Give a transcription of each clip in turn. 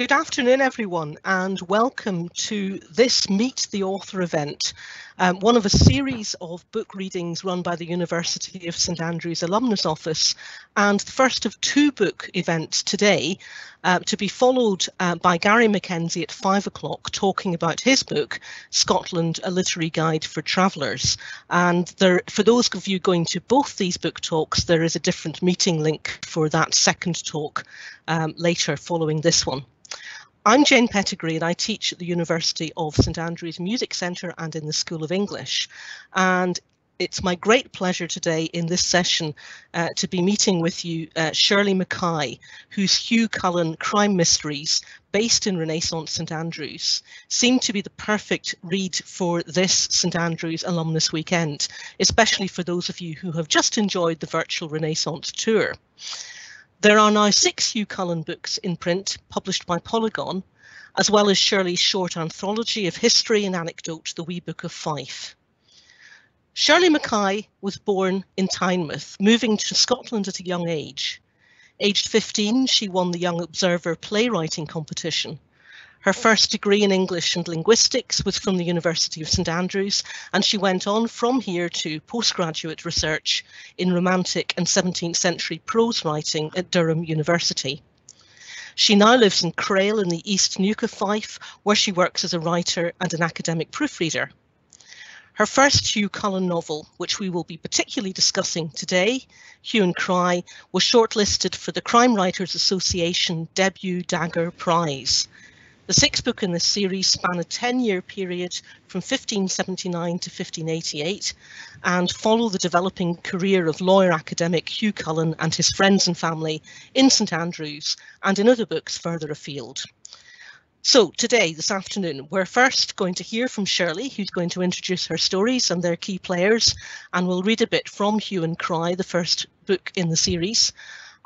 Good afternoon, everyone, and welcome to this Meet the Author event, um, one of a series of book readings run by the University of St Andrews Alumnus Office, and the first of two book events today, uh, to be followed uh, by Gary Mackenzie at five o'clock talking about his book, Scotland, A Literary Guide for Travellers. And there, for those of you going to both these book talks, there is a different meeting link for that second talk um, later following this one. I'm Jane Pettegree and I teach at the University of St Andrews Music Centre and in the School of English. And it's my great pleasure today in this session uh, to be meeting with you uh, Shirley McKay, whose Hew Cullan crime mysteries, based in Renaissance St Andrews, seem to be the perfect read for this St Andrews alumnus weekend, especially for those of you who have just enjoyed the virtual Renaissance tour. There are now six Hew Cullan books in print published by Polygon, as well as Shirley's short anthology of history and anecdote, The Wee Book of Fife. Shirley McKay was born in Tynemouth, moving to Scotland at a young age. Aged 15, she won the Young Observer playwriting competition her first degree in English and linguistics was from the University of St Andrews, and she went on from here to postgraduate research in Romantic and 17th century prose writing at Durham University. She now lives in Crail in the East Neuk of Fife, where she works as a writer and an academic proofreader. Her first Hew Cullan novel, which we will be particularly discussing today, Hue and Cry, was shortlisted for the Crime Writers Association Debut Dagger Prize. The sixth book in this series span a 10-year period from 1579 to 1588 and follow the developing career of lawyer academic Hew Cullan and his friends and family in St Andrews and in other books further afield. So today, this afternoon, we're first going to hear from Shirley, who's going to introduce her stories and their key players, and we'll read a bit from Hue and Cry, the first book in the series.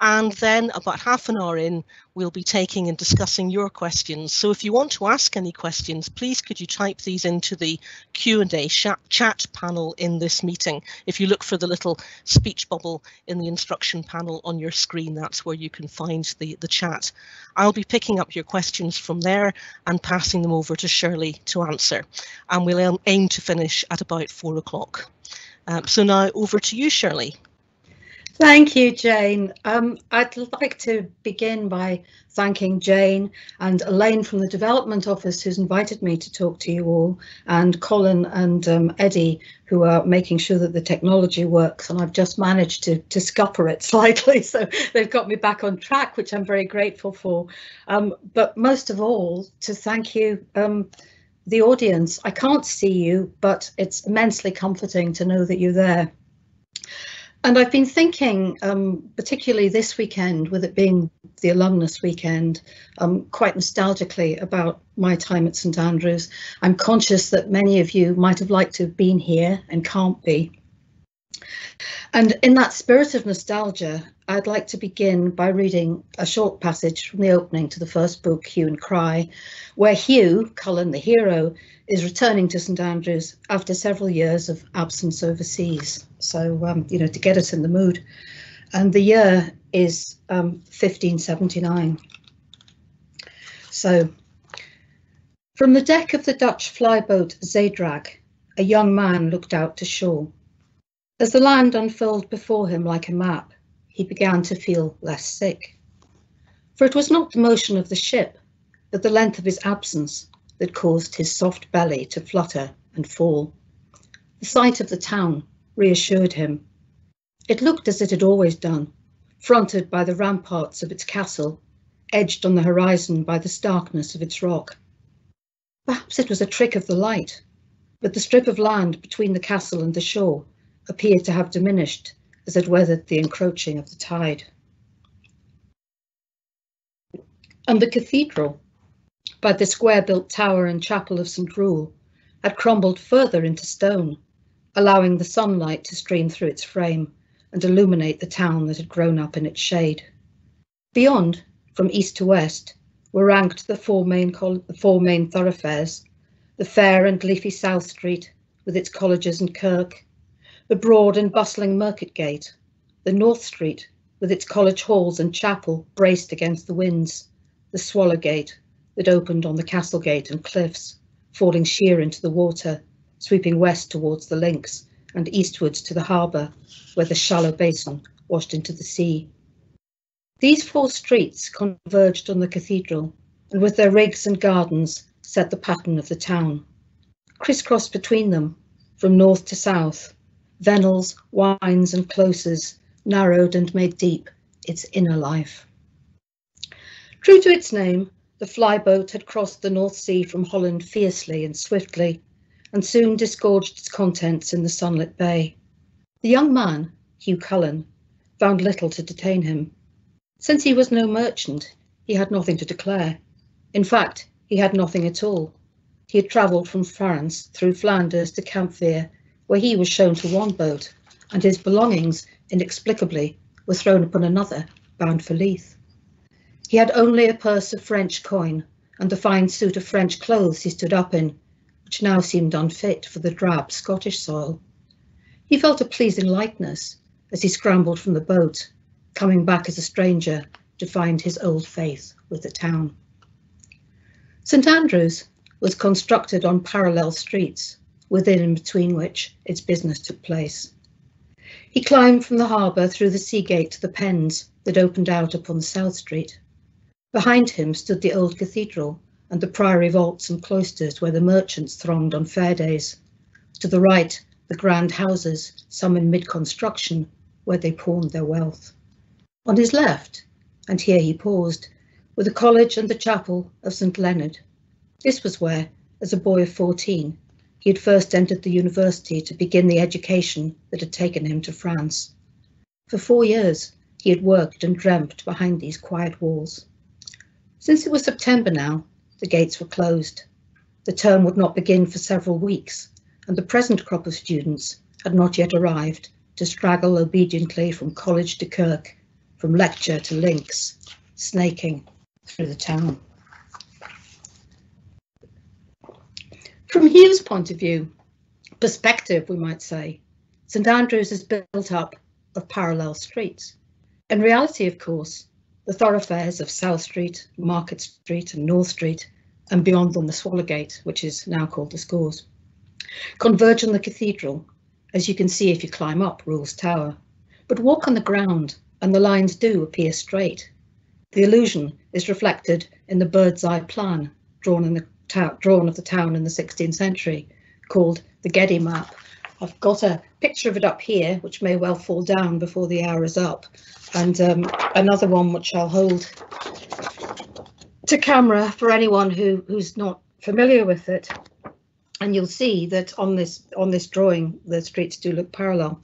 And then about half an hour in, we'll be taking and discussing your questions. So if you want to ask any questions, please could you type these into the Q&A chat panel in this meeting. If you look for the little speech bubble in the instruction panel on your screen, that's where you can find the, the chat. I'll be picking up your questions from there and passing them over to Shirley to answer. And we'll aim to finish at about four o'clock. Um, so now over to you, Shirley. Thank you, Jane. Um, I'd like to begin by thanking Jane and Elaine from the Development Office who's invited me to talk to you all, and Colin and um, Eddie who are making sure that the technology works. And I've just managed to, to scupper it slightly, so they've got me back on track, which I'm very grateful for. Um, but most of all, to thank you, um, the audience. I can't see you, but it's immensely comforting to know that you're there. And I've been thinking, um, particularly this weekend, with it being the alumnus weekend, um, quite nostalgically about my time at St Andrews. I'm conscious that many of you might have liked to have been here and can't be. And in that spirit of nostalgia, I'd like to begin by reading a short passage from the opening to the first book, Hue and Cry, where Hew, Cullan the hero, is returning to St Andrews after several years of absence overseas. So, um, you know, to get us in the mood. And the year is um, 1579. So, from the deck of the Dutch flyboat Zeedrag, a young man looked out to shore. As the land unfurled before him like a map, he began to feel less sick. For it was not the motion of the ship, but the length of his absence that caused his soft belly to flutter and fall. The sight of the town reassured him. It looked as it had always done, fronted by the ramparts of its castle, edged on the horizon by the starkness of its rock. Perhaps it was a trick of the light, but the strip of land between the castle and the shore appeared to have diminished as it weathered the encroaching of the tide. And the cathedral, by the square-built tower and chapel of St. Rule, had crumbled further into stone, allowing the sunlight to stream through its frame and illuminate the town that had grown up in its shade. Beyond, from east to west, were ranked the four main, the four main thoroughfares, the fair and leafy South Street, with its colleges and kirk, the broad and bustling Market Gate, the North Street with its college halls and chapel braced against the winds, the Swallow Gate that opened on the castle gate and cliffs, falling sheer into the water, sweeping west towards the links and eastwards to the harbour, where the shallow basin washed into the sea. These four streets converged on the cathedral, and with their rigs and gardens set the pattern of the town. Crisscrossed between them, from north to south, Vennels, Wynds and Closes narrowed and made deep its inner life. True to its name, the flyboat had crossed the North Sea from Holland fiercely and swiftly, and soon disgorged its contents in the sunlit bay. The young man, Hew Cullan, found little to detain him. Since he was no merchant, he had nothing to declare. In fact, he had nothing at all. He had travelled from France through Flanders to Campvere, where he was shown to one boat, and his belongings, inexplicably, were thrown upon another, bound for Leith. He had only a purse of French coin and the fine suit of French clothes he stood up in, which now seemed unfit for the drab Scottish soil. He felt a pleasing lightness as he scrambled from the boat, coming back as a stranger to find his old faith with the town. St Andrews was constructed on parallel streets, within and between which its business took place. He climbed from the harbour through the sea gate to the pens that opened out upon South Street. Behind him stood the old cathedral and the priory vaults and cloisters where the merchants thronged on fair days. To the right, the grand houses, some in mid-construction, where they pawned their wealth. On his left, and here he paused, were the college and the chapel of St Leonard. This was where, as a boy of 14, he had first entered the university to begin the education that had taken him to France. For four years, he had worked and dreamt behind these quiet walls. Since it was September now, the gates were closed. The term would not begin for several weeks, and the present crop of students had not yet arrived to straggle obediently from college to kirk, from lecture to links, snaking through the town. From Hew's point of view, perspective, we might say, St Andrews is built up of parallel streets. In reality, of course, the thoroughfares of South Street, Market Street and North Street, and beyond them the Swallowgate, which is now called the Scores, converge on the cathedral, as you can see if you climb up Rule's Tower. But walk on the ground and the lines do appear straight. The illusion is reflected in the bird's eye plan drawn in the drawn of the town in the 16th century called the Geddy map. I've got a picture of it up here, which may well fall down before the hour is up, and um, another one which I'll hold to camera for anyone who, who's not familiar with it. And you'll see that on this on this drawing, the streets do look parallel.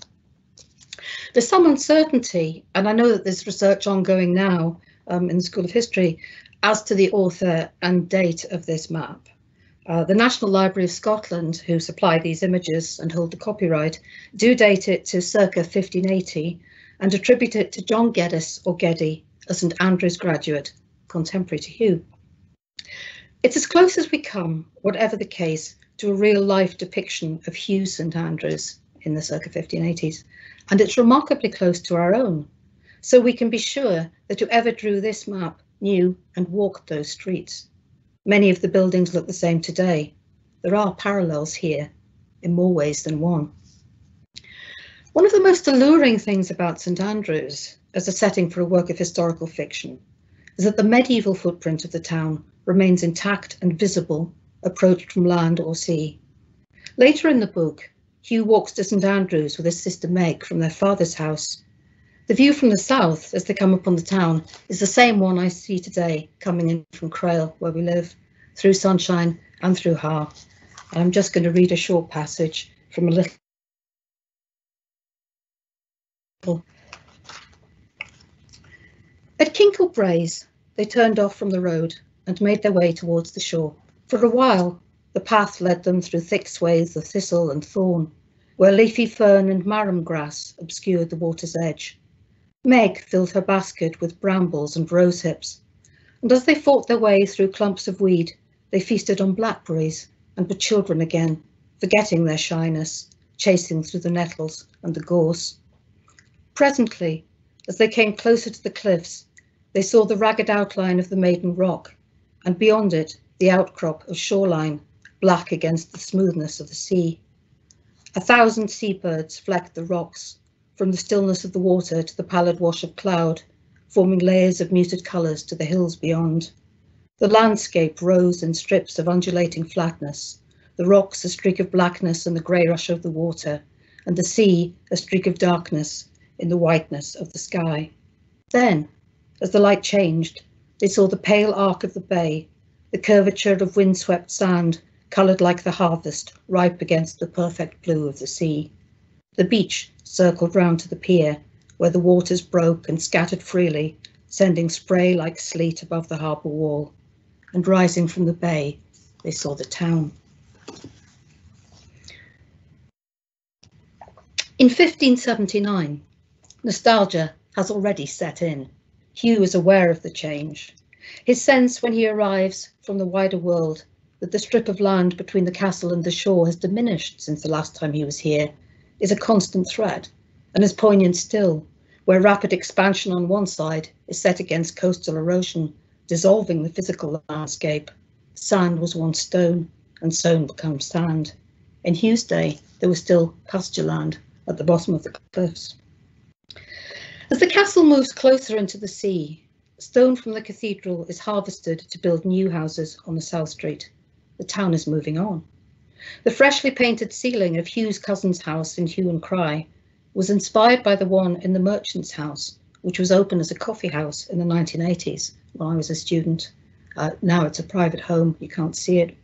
There's some uncertainty, and I know that there's research ongoing now um, in the School of History as to the author and date of this map. Uh, the National Library of Scotland, who supply these images and hold the copyright, do date it to circa 1580 and attribute it to John Geddes or Geddy, a St Andrews graduate, contemporary to Hew. It's as close as we come, whatever the case, to a real life depiction of Hew St Andrews in the circa 1580s, and it's remarkably close to our own. So we can be sure that whoever drew this map knew and walked those streets. Many of the buildings look the same today. There are parallels here in more ways than one. One of the most alluring things about St Andrews as a setting for a work of historical fiction is that the medieval footprint of the town remains intact and visible, approached from land or sea. Later in the book, Hew walks to St Andrews with his sister Meg from their father's house the view from the south as they come upon the town is the same one I see today coming in from Crail, where we live, through Sunshine and through Har. And I'm just going to read a short passage from a little. At Kinkell Braes, they turned off from the road and made their way towards the shore. For a while, the path led them through thick swathes of thistle and thorn, where leafy fern and marram grass obscured the water's edge. Meg filled her basket with brambles and rosehips, and as they fought their way through clumps of weed, they feasted on blackberries and were children again, forgetting their shyness, chasing through the nettles and the gorse. Presently, as they came closer to the cliffs, they saw the ragged outline of the Maiden Rock, and beyond it, the outcrop of shoreline, black against the smoothness of the sea. A thousand seabirds flecked the rocks, from the stillness of the water to the pallid wash of cloud, forming layers of muted colours to the hills beyond. The landscape rose in strips of undulating flatness, the rocks a streak of blackness in the grey rush of the water, and the sea a streak of darkness in the whiteness of the sky. Then, as the light changed, they saw the pale arc of the bay, the curvature of windswept sand, coloured like the harvest, ripe against the perfect blue of the sea. The beach circled round to the pier, where the waters broke and scattered freely, sending spray like sleet above the harbour wall. And rising from the bay, they saw the town. In 1579, nostalgia has already set in. Hew is aware of the change. His sense when he arrives from the wider world that the strip of land between the castle and the shore has diminished since the last time he was here is a constant threat and is poignant still, where rapid expansion on one side is set against coastal erosion, dissolving the physical landscape. Sand was once stone and stone becomes sand. In Hew's day, there was still pasture land at the bottom of the cliffs. As the castle moves closer into the sea, stone from the cathedral is harvested to build new houses on the south street. The town is moving on. The freshly painted ceiling of Hew's cousin's house in Hue and Cry was inspired by the one in the merchant's house, which was open as a coffee house in the 1980s when I was a student. Uh, now it's a private home, you can't see it.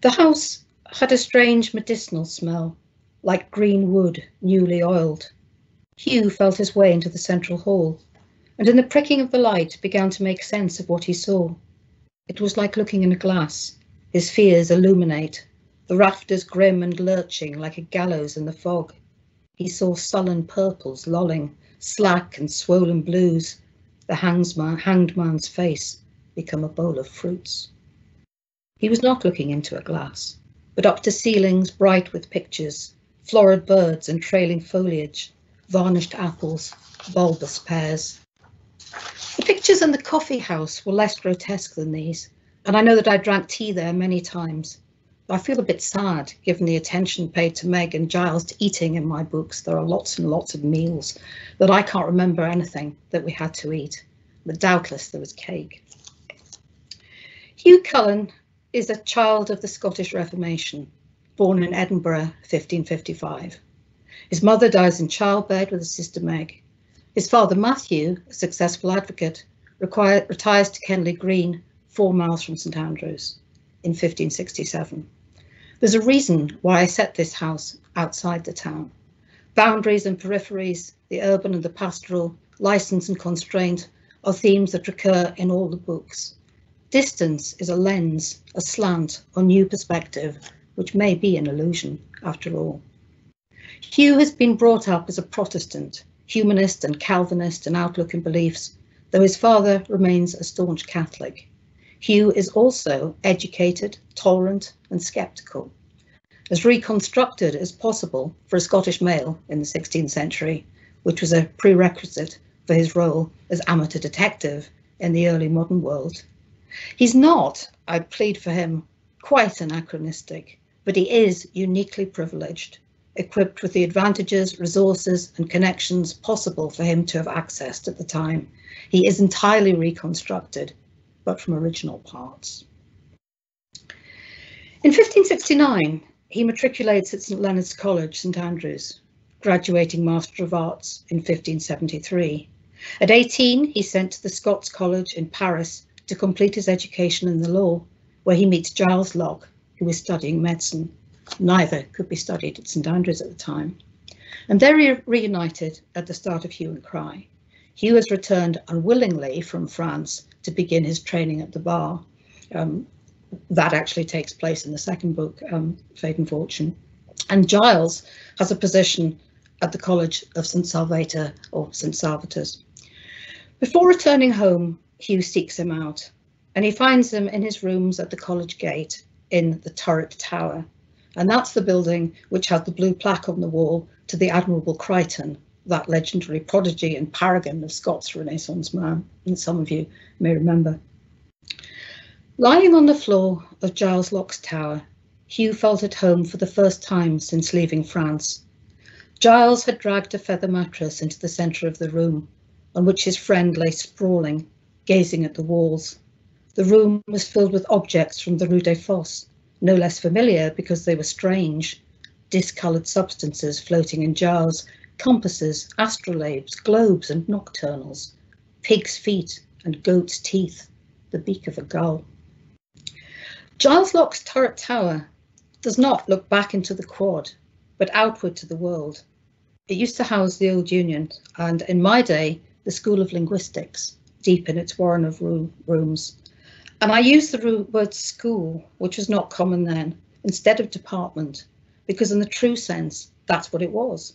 The house had a strange medicinal smell, like green wood newly oiled. Hew felt his way into the central hall, and in the pricking of the light began to make sense of what he saw. It was like looking in a glass, his fears illuminate, the rafters grim and lurching like a gallows in the fog. He saw sullen purples lolling, slack and swollen blues, the hanged man's face become a bowl of fruits. He was not looking into a glass, but up to ceilings bright with pictures, florid birds and trailing foliage, varnished apples, bulbous pears. The pictures in the coffee house were less grotesque than these, and I know that I drank tea there many times. I feel a bit sad given the attention paid to Meg and Giles to eating in my books. There are lots and lots of meals that I can't remember anything that we had to eat, but doubtless there was cake. Hew Cullan is a child of the Scottish Reformation, born in Edinburgh, 1555. His mother dies in childbed with his sister Meg. His father, Matthew, a successful advocate, retires to Kenly Green, four miles from St Andrews, in 1567. There's a reason why I set this house outside the town. Boundaries and peripheries, the urban and the pastoral, license and constraint are themes that recur in all the books. Distance is a lens, a slant, or new perspective, which may be an illusion after all. Hew has been brought up as a Protestant, humanist and Calvinist in outlook and beliefs, though his father remains a staunch Catholic. Hew is also educated, tolerant and sceptical. As reconstructed as possible for a Scottish male in the 16th century, which was a prerequisite for his role as amateur detective in the early modern world. He's not, I plead for him, quite anachronistic, but he is uniquely privileged equipped with the advantages, resources and connections possible for him to have accessed at the time. He is entirely reconstructed, but from original parts. In 1569, he matriculates at St Leonard's College, St Andrews, graduating Master of Arts in 1573. At 18, he's sent to the Scots College in Paris to complete his education in the law, where he meets Giles Locke, who is studying medicine. Neither could be studied at St Andrews at the time. And they're re reunited at the start of Hue and Cry. Hew has returned unwillingly from France to begin his training at the bar. Um, that actually takes place in the second book, um, Fate and Fortune. And Giles has a position at the College of St Salvator or St Salvators. Before returning home, Hew seeks him out and he finds him in his rooms at the college gate in the turret tower and that's the building which had the blue plaque on the wall to the Admirable Crichton, that legendary prodigy and paragon of Scots Renaissance man, and some of you may remember. Lying on the floor of Giles Locke's tower, Hew felt at home for the first time since leaving France. Giles had dragged a feather mattress into the centre of the room, on which his friend lay sprawling, gazing at the walls. The room was filled with objects from the Rue des Fosses, no less familiar because they were strange, discoloured substances floating in jars, compasses, astrolabes, globes and nocturnals, pig's feet and goat's teeth, the beak of a gull. Giles Locke's turret tower does not look back into the quad, but outward to the world. It used to house the Old Union and, in my day, the School of Linguistics, deep in its warren of room, rooms. And I use the word school, which was not common then, instead of department, because in the true sense, that's what it was.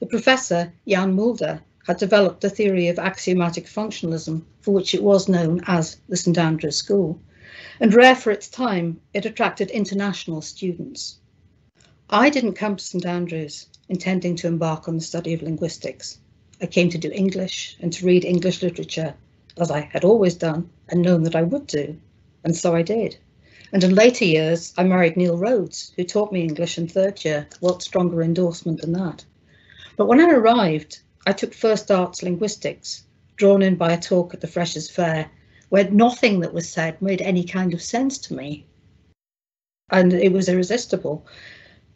The professor, Jan Mulder, had developed the theory of axiomatic functionalism, for which it was known as the St Andrews School and rare for its time, it attracted international students. I didn't come to St Andrews intending to embark on the study of linguistics. I came to do English and to read English literature, as I had always done and known that I would do, and so I did. And in later years, I married Neil Rhodes, who taught me English in third year. What stronger endorsement than that? But when I arrived, I took First Arts Linguistics, drawn in by a talk at the Freshers' Fair where nothing that was said made any kind of sense to me. And it was irresistible.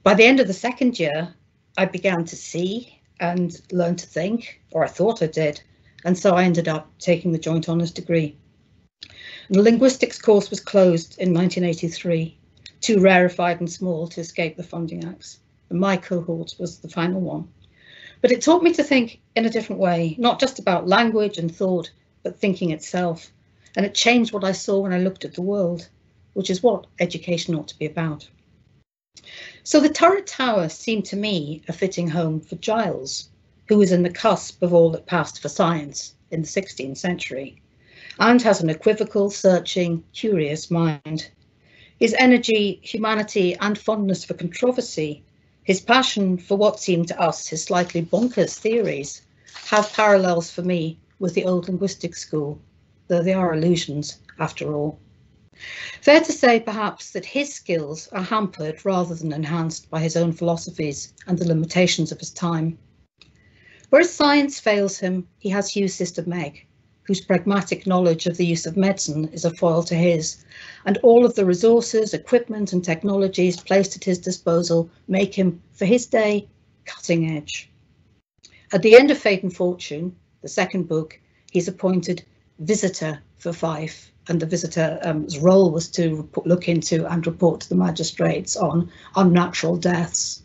By the end of the second year, I began to see and learn to think, or I thought I did. And so I ended up taking the joint honours degree. The linguistics course was closed in 1983, too rarefied and small to escape the funding acts. And my cohort was the final one. But it taught me to think in a different way, not just about language and thought, but thinking itself and it changed what I saw when I looked at the world, which is what education ought to be about. So the turret tower seemed to me a fitting home for Giles, who was in the cusp of all that passed for science in the 16th century, and has an equivocal, searching, curious mind. His energy, humanity, and fondness for controversy, his passion for what seemed to us his slightly bonkers theories, have parallels for me with the old linguistic school though they are illusions after all. Fair to say, perhaps, that his skills are hampered rather than enhanced by his own philosophies and the limitations of his time. Whereas science fails him, he has Hew's sister Meg, whose pragmatic knowledge of the use of medicine is a foil to his, and all of the resources, equipment and technologies placed at his disposal make him, for his day, cutting edge. At the end of Fate and Fortune, the second book, he's appointed visitor for Fife, and the visitor's um, role was to look into and report to the magistrates on unnatural deaths.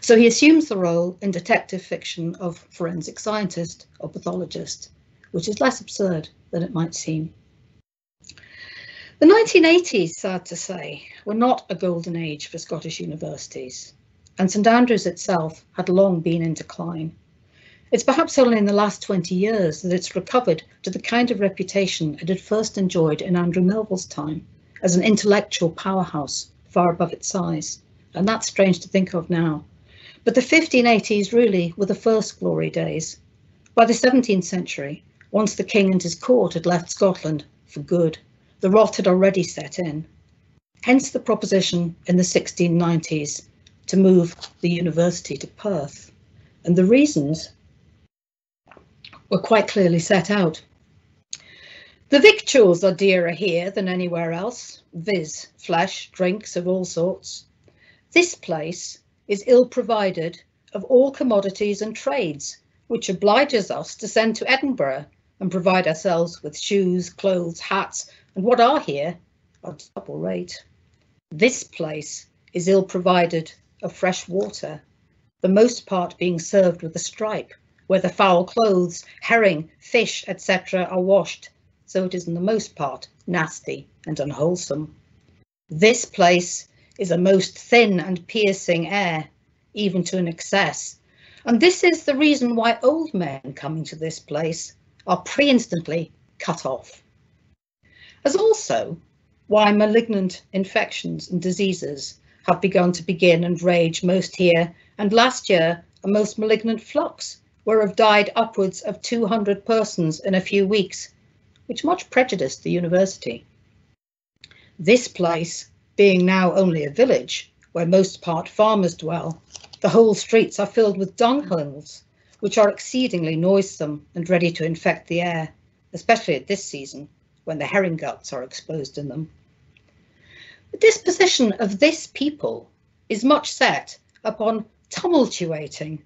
So he assumes the role in detective fiction of forensic scientist or pathologist, which is less absurd than it might seem. The 1980s, sad to say, were not a golden age for Scottish universities, and St Andrews itself had long been in decline. It's perhaps only in the last 20 years that it's recovered to the kind of reputation it had first enjoyed in Andrew Melville's time as an intellectual powerhouse far above its size. And that's strange to think of now. But the 1580s really were the first glory days. By the 17th century, once the king and his court had left Scotland for good, the rot had already set in. Hence the proposition in the 1690s to move the university to Perth. And the reasons were quite clearly set out. The victuals are dearer here than anywhere else, viz. flesh, drinks of all sorts. This place is ill provided of all commodities and trades, which obliges us to send to Edinburgh and provide ourselves with shoes, clothes, hats, and what are here are double rate. This place is ill provided of fresh water, the most part being served with a stripe, where the foul clothes, herring, fish, etc. are washed, so it is in the most part nasty and unwholesome. This place is a most thin and piercing air, even to an excess, and this is the reason why old men coming to this place are pre-instantly cut off. As also why malignant infections and diseases have begun to begin and rage most here, and last year a most malignant flux were have died upwards of 200 persons in a few weeks, which much prejudiced the university. This place, being now only a village, where most part farmers dwell, the whole streets are filled with dunghills, which are exceedingly noisome and ready to infect the air, especially at this season, when the herring guts are exposed in them. The disposition of this people is much set upon tumultuating,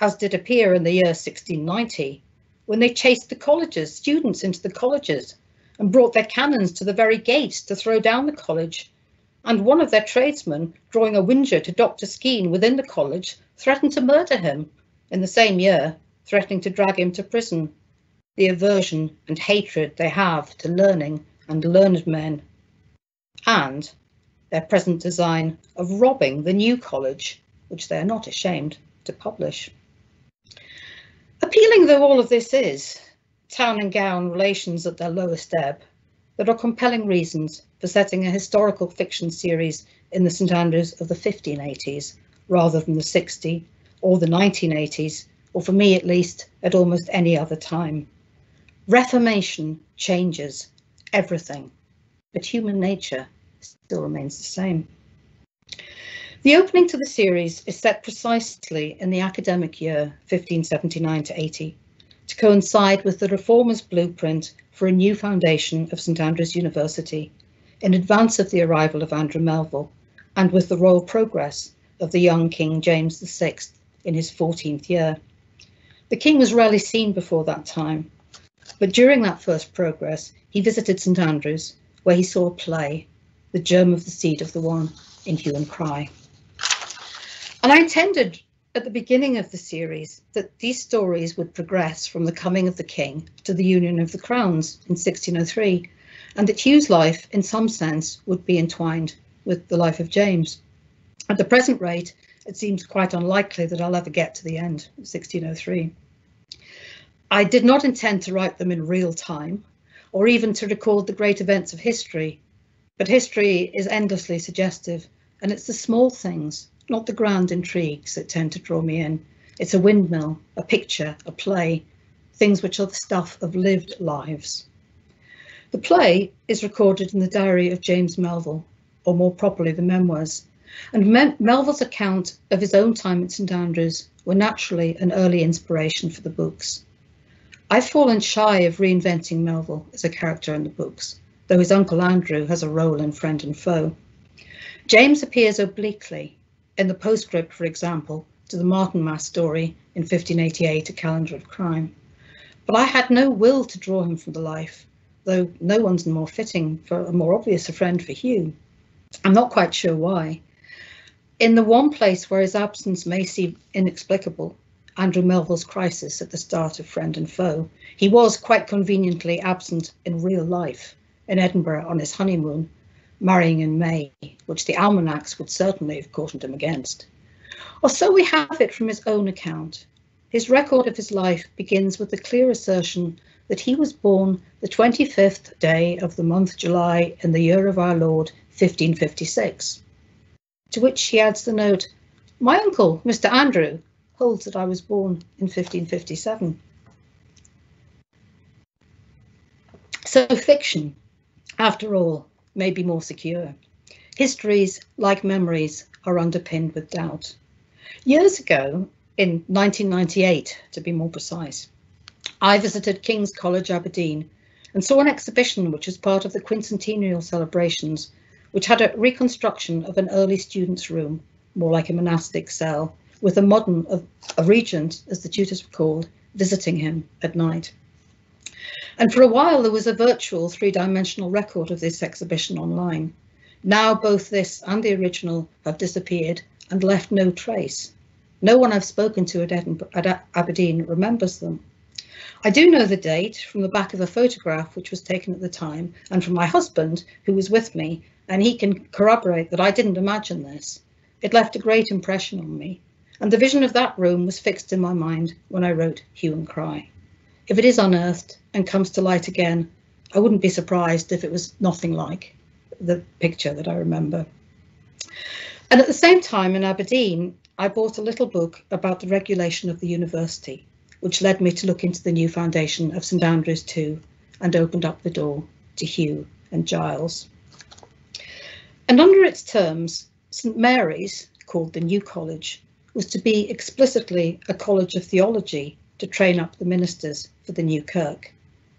as did appear in the year 1690, when they chased the colleges, students into the colleges, and brought their cannons to the very gates to throw down the college. And one of their tradesmen, drawing a whinger to Dr. Skene within the college, threatened to murder him in the same year, threatening to drag him to prison. The aversion and hatred they have to learning and learned men, and their present design of robbing the new college, which they are not ashamed to publish. Appealing though all of this is, town and gown relations at their lowest ebb, there are compelling reasons for setting a historical fiction series in the St Andrews of the 1580s rather than the 60 or the 1980s, or for me at least, at almost any other time. Reformation changes everything, but human nature still remains the same. The opening to the series is set precisely in the academic year 1579 to 80 to coincide with the reformers' blueprint for a new foundation of St Andrews University in advance of the arrival of Andrew Melville and with the royal progress of the young King James VI in his 14th year. The king was rarely seen before that time, but during that first progress, he visited St Andrews, where he saw a play, The Germ of the Seed of the One, in Hue and Cry. And I intended at the beginning of the series that these stories would progress from the coming of the king to the union of the crowns in 1603, and that Hew's life, in some sense, would be entwined with the life of James. At the present rate, it seems quite unlikely that I'll ever get to the end, 1603. I did not intend to write them in real time or even to record the great events of history, but history is endlessly suggestive and it's the small things, not the grand intrigues that tend to draw me in. It's a windmill, a picture, a play, things which are the stuff of lived lives. The play is recorded in the diary of James Melville, or more properly the memoirs, and Melville's account of his own time at St Andrews were naturally an early inspiration for the books. I've fallen shy of reinventing Melville as a character in the books, though his uncle Andrew has a role in Friend and Foe. James appears obliquely in the postscript, for example, to the Martinmas story in 1588, A Calendar of Crime. But I had no will to draw him from the life, though no one's more fitting for a more obvious a friend for Hew. I'm not quite sure why. In the one place where his absence may seem inexplicable, Andrew Melville's crisis at the start of Friend and Foe, he was quite conveniently absent in real life in Edinburgh on his honeymoon, marrying in May, which the almanacs would certainly have cautioned him against. Or so we have it from his own account. His record of his life begins with the clear assertion that he was born the 25th day of the month July in the year of our Lord 1556 to which he adds the note, My uncle, Mr. Andrew, holds that I was born in 1557. So fiction, after all, may be more secure. Histories, like memories, are underpinned with doubt. Years ago, in 1998 to be more precise, I visited King's College Aberdeen and saw an exhibition which was part of the quincentennial celebrations which had a reconstruction of an early student's room, more like a monastic cell, with a modern, of a regent, as the tutors were called, visiting him at night. And for a while there was a virtual three-dimensional record of this exhibition online. Now both this and the original have disappeared and left no trace. No one I've spoken to at, at Aberdeen remembers them. I do know the date from the back of a photograph which was taken at the time and from my husband who was with me and he can corroborate that I didn't imagine this. It left a great impression on me, and the vision of that room was fixed in my mind when I wrote Hue and Cry. If it is unearthed and comes to light again, I wouldn't be surprised if it was nothing like the picture that I remember. And at the same time in Aberdeen, I bought a little book about the regulation of the university, which led me to look into the new foundation of St Andrews too, and opened up the door to Hew and Giles. And under its terms, St Mary's, called the New College, was to be explicitly a college of theology to train up the ministers for the new kirk.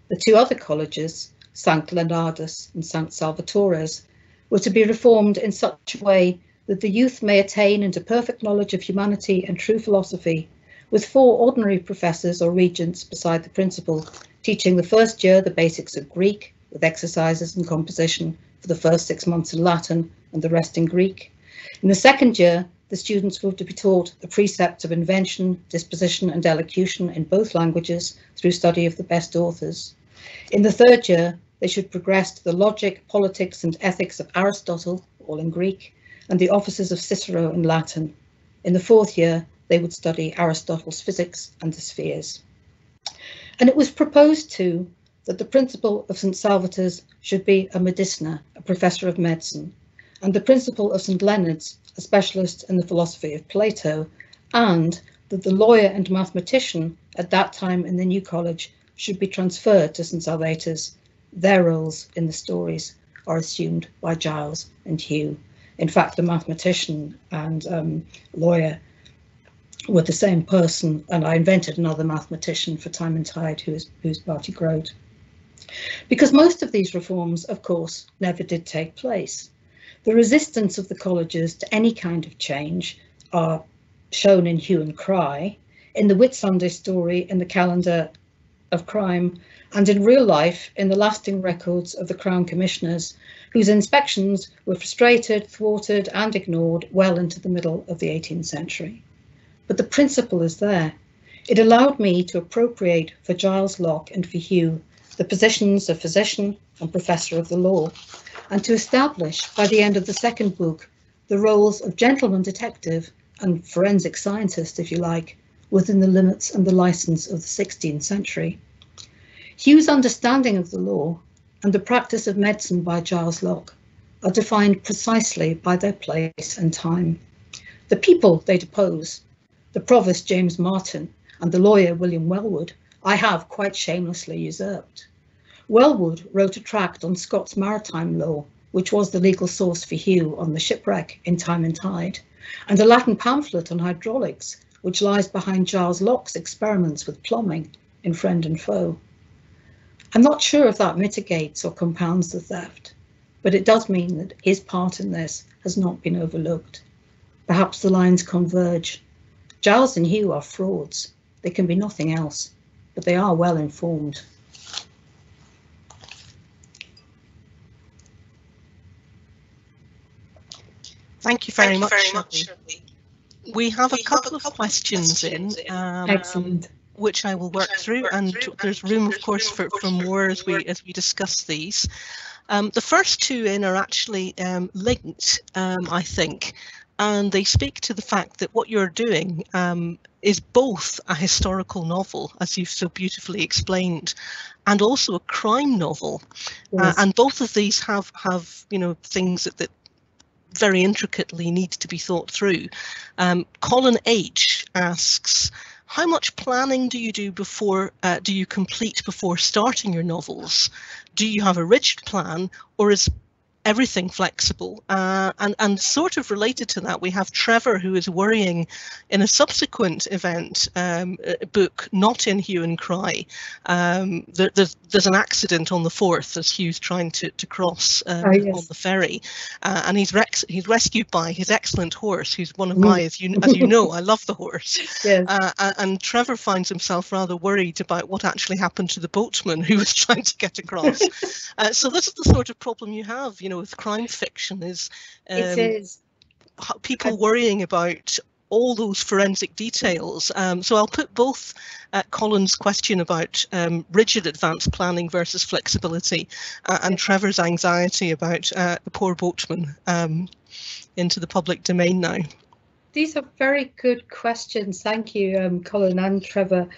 The two other colleges, St Leonardus and St Salvator's, were to be reformed in such a way that the youth may attain into perfect knowledge of humanity and true philosophy, with four ordinary professors or regents beside the principal, teaching the first year the basics of Greek, with exercises and composition for the first six months in Latin and the rest in Greek. In the second year, the students were to be taught the precepts of invention, disposition and elocution in both languages through study of the best authors. In the third year, they should progress to the logic, politics and ethics of Aristotle, all in Greek, and the offices of Cicero in Latin. In the fourth year, they would study Aristotle's physics and the spheres. And it was proposed too that the principal of St Salvator's should be a medicina, a professor of medicine, and the principal of St Leonard's a specialist in the philosophy of Plato, and that the lawyer and mathematician at that time in the new college should be transferred to St Salvator's. Their roles in the stories are assumed by Giles and Hew. In fact, the mathematician and um, lawyer were the same person, and I invented another mathematician for Time and Tide, who is who's Barty Grote. Because most of these reforms, of course, never did take place. The resistance of the colleges to any kind of change are shown in Hue and Cry, in the Whitsunday story in the calendar of crime, and in real life in the lasting records of the Crown Commissioners, whose inspections were frustrated, thwarted and ignored well into the middle of the 18th century. But the principle is there. It allowed me to appropriate for Giles Locke and for Hew the positions of physician and professor of the law, and to establish, by the end of the second book, the roles of gentleman detective and forensic scientist, if you like, within the limits and the license of the 16th century. Hew's understanding of the law and the practice of medicine by Giles Locke are defined precisely by their place and time. The people they depose, the provost James Martin and the lawyer William Wellwood, I have quite shamelessly usurped. Wellwood wrote a tract on Scots maritime law, which was the legal source for Hew on the shipwreck in Time and Tide, and a Latin pamphlet on hydraulics, which lies behind Giles Locke's experiments with plumbing in Friend and Foe. I'm not sure if that mitigates or compounds the theft, but it does mean that his part in this has not been overlooked. Perhaps the lines converge. Giles and Hew are frauds. They can be nothing else, but they are well informed. Thank you very, Thank you much, very much. We have we a couple have of questions, questions in, um, Excellent. which I will work through, and there's room, of course, for, for more as we as we discuss these. Um, the first two in are actually um, linked, um, I think, and they speak to the fact that what you're doing um, is both a historical novel, as you've so beautifully explained, and also a crime novel. Uh, yes. Uh, and both of these have have you know things that, that very intricately need to be thought through. Um, Colin H asks, how much planning do you do before, uh, do you complete before starting your novels? Do you have a rigid plan or is everything flexible. Uh, and, and sort of related to that, we have Trevor who is worrying in a subsequent event um, book, not in Hue and Cry. Um, there, there's, there's an accident on the Forth as Hew's trying to, to cross um, oh, yes. on the ferry. Uh, and he's, rex- he's rescued by his excellent horse, who's one of mm. my, as you, as you know, I love the horse. Yes. Uh, and Trevor finds himself rather worried about what actually happened to the boatman who was trying to get across. Uh, so this is the sort of problem you have, you know, with crime fiction is, um, it is. people worrying about all those forensic details. Um, so I'll put both uh, Colin's question about um, rigid advanced planning versus flexibility uh, and Trevor's anxiety about uh, the poor boatman um, into the public domain now. These are very good questions. Thank you, um, Colin and Trevor.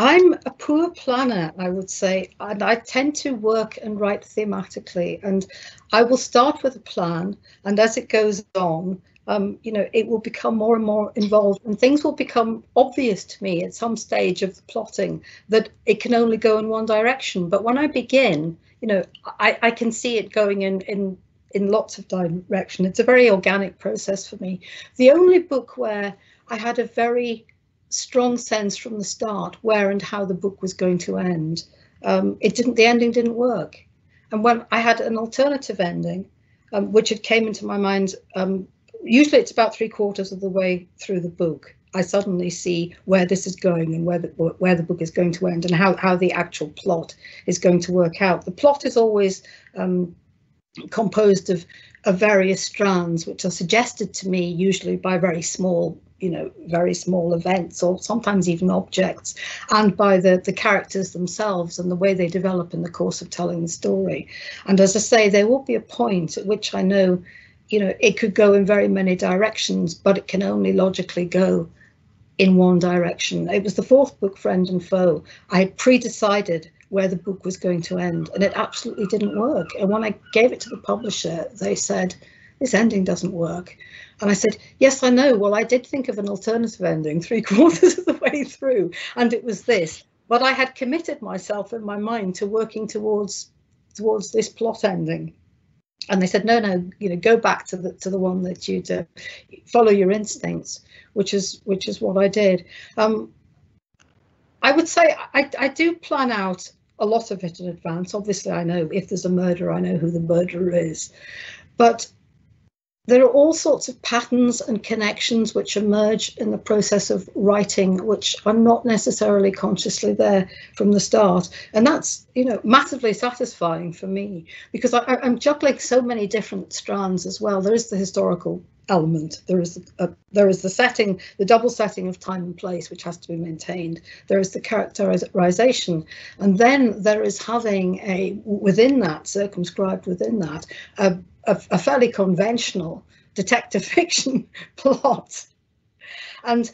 I'm a poor planner, I would say, and I tend to work and write thematically. And I will start with a plan, and as it goes on, um, you know, it will become more and more involved, and things will become obvious to me at some stage of the plotting that it can only go in one direction. But when I begin, you know, I, I can see it going in in in lots of direction. It's a very organic process for me. The only book where I had a very strong sense from the start where and how the book was going to end. Um, it didn't. The ending didn't work, and when I had an alternative ending, um, which had came into my mind, um, usually it's about three quarters of the way through the book. I suddenly see where this is going and where the where the book is going to end and how how the actual plot is going to work out. The plot is always um, composed of of various strands, which are suggested to me usually by very small you know very small events or sometimes even objects. And by the the characters themselves and the way they develop in the course of telling the story. And as i say there will be a point at which i know you know it could go in very many directions but it can only logically go in one direction. It was the fourth book friend and foe. I had pre-decided where the book was going to end and it absolutely didn't work. And when i gave it to the publisher they said this ending doesn't work and I said, Yes, I know. Well, I did think of an alternative ending three quarters of the way through, and it was this. But I had committed myself in my mind to working towards towards this plot ending. And they said, no, no, you know, go back to the to the one that you'd uh, follow your instincts, which is which is what I did. Um, I would say I, I do plan out a lot of it in advance. Obviously, I know if there's a murder, I know who the murderer is. But there are all sorts of patterns and connections which emerge in the process of writing, which are not necessarily consciously there from the start. And that's, you know, massively satisfying for me because I, am juggling so many different strands as well. There is the historical element. There is a, there is the setting, the double setting of time and place, which has to be maintained. There is the characterization, and then there is having a within that circumscribed within that a a, a fairly conventional detective fiction plot. And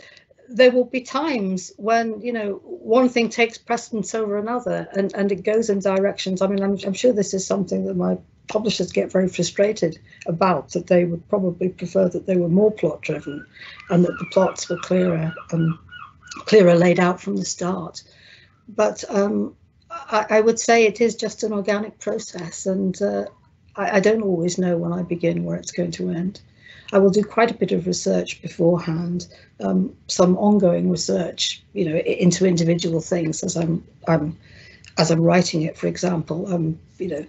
there will be times when you know one thing takes precedence over another and and it goes in directions i mean I'm, I'm sure this is something that my publishers get very frustrated about that they would probably prefer that they were more plot driven and that the plots were clearer and clearer laid out from the start but um, I, I, would say it is just an organic process and uh, I, I don't always know when I begin where it's going to end. I will do quite a bit of research beforehand, um, some ongoing research, you know, into individual things as I'm, I'm as I'm writing it. For example, um, you know,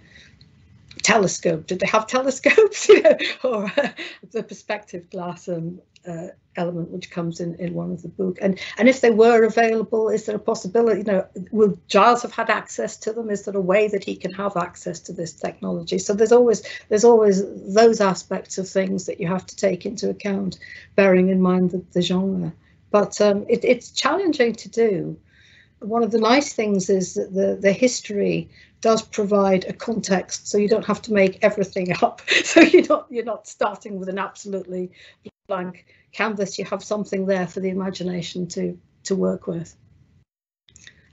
telescope. Did they have telescopes? you know, or uh, the perspective glass and uh, element which comes in in one of the book. And and if they were available is there a possibility you know will giles have had access to them? Is there a way that he can have access to this technology? So there's always there's always those aspects of things that you have to take into account bearing in mind the, the genre. But um, it, it's challenging to do. One of the nice things is that the the history does provide a context so you don't have to make everything up. So you're not you're not starting with an absolutely blank canvas, you have something there for the imagination to to work with.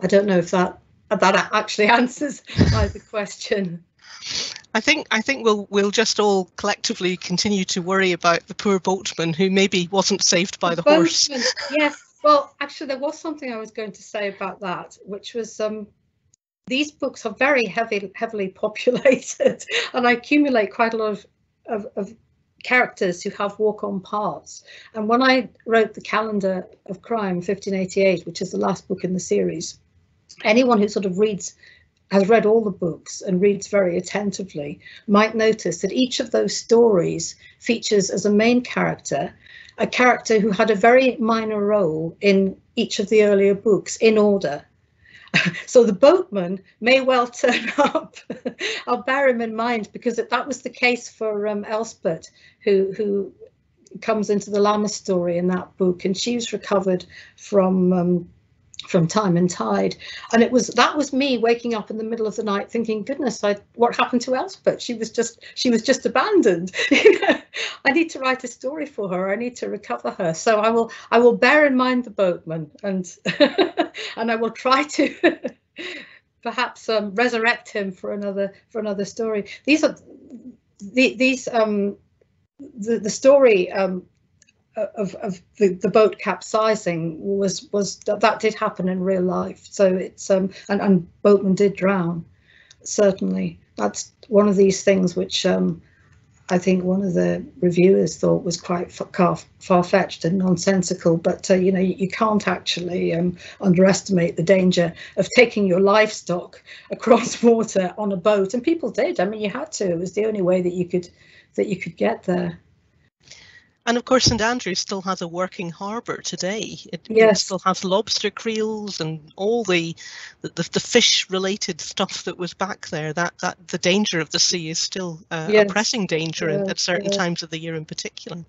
I don't know if that that actually answers either question. I think I think we'll we'll just all collectively continue to worry about the poor boatman who maybe wasn't saved by the, the horse. Yes. Well, actually, there was something I was going to say about that, which was um, these books are very heavy, heavily populated, and I accumulate quite a lot of, of, of characters who have walk-on parts. And when I wrote the calendar of crime 1588, which is the last book in the series, anyone who sort of reads has read all the books and reads very attentively might notice that each of those stories features as a main character a character who had a very minor role in each of the earlier books in order so the boatman may well turn up. I'll bear him in mind because that was the case for um, Elspeth, who who comes into the Lammas story in that book, and she was recovered from um, from time and tide. And it was that was me waking up in the middle of the night thinking goodness I, what happened to Elspeth? She was just she was just abandoned. I need to write a story for her. I need to recover her. So I will I will bear in mind the boatman and and I will try to perhaps um, resurrect him for another for another story. These are the, these um the, the story um, of, of the, the boat capsizing was was that, that did happen in real life. So it's um and, and boatman did drown. Certainly, that's one of these things which um I think one of the reviewers thought was quite far-fetched and nonsensical. But uh, you know, you can't actually um, underestimate the danger of taking your livestock across water on a boat, and people did. I mean, you had to. It was the only way that you could that you could get there. And of course, St Andrews still has a working harbour today. It, yes. still has lobster creels and all the the, the fish-related stuff that was back there. That that the danger of the sea is still uh, yes. a pressing danger yes. at certain times of the year, in particular.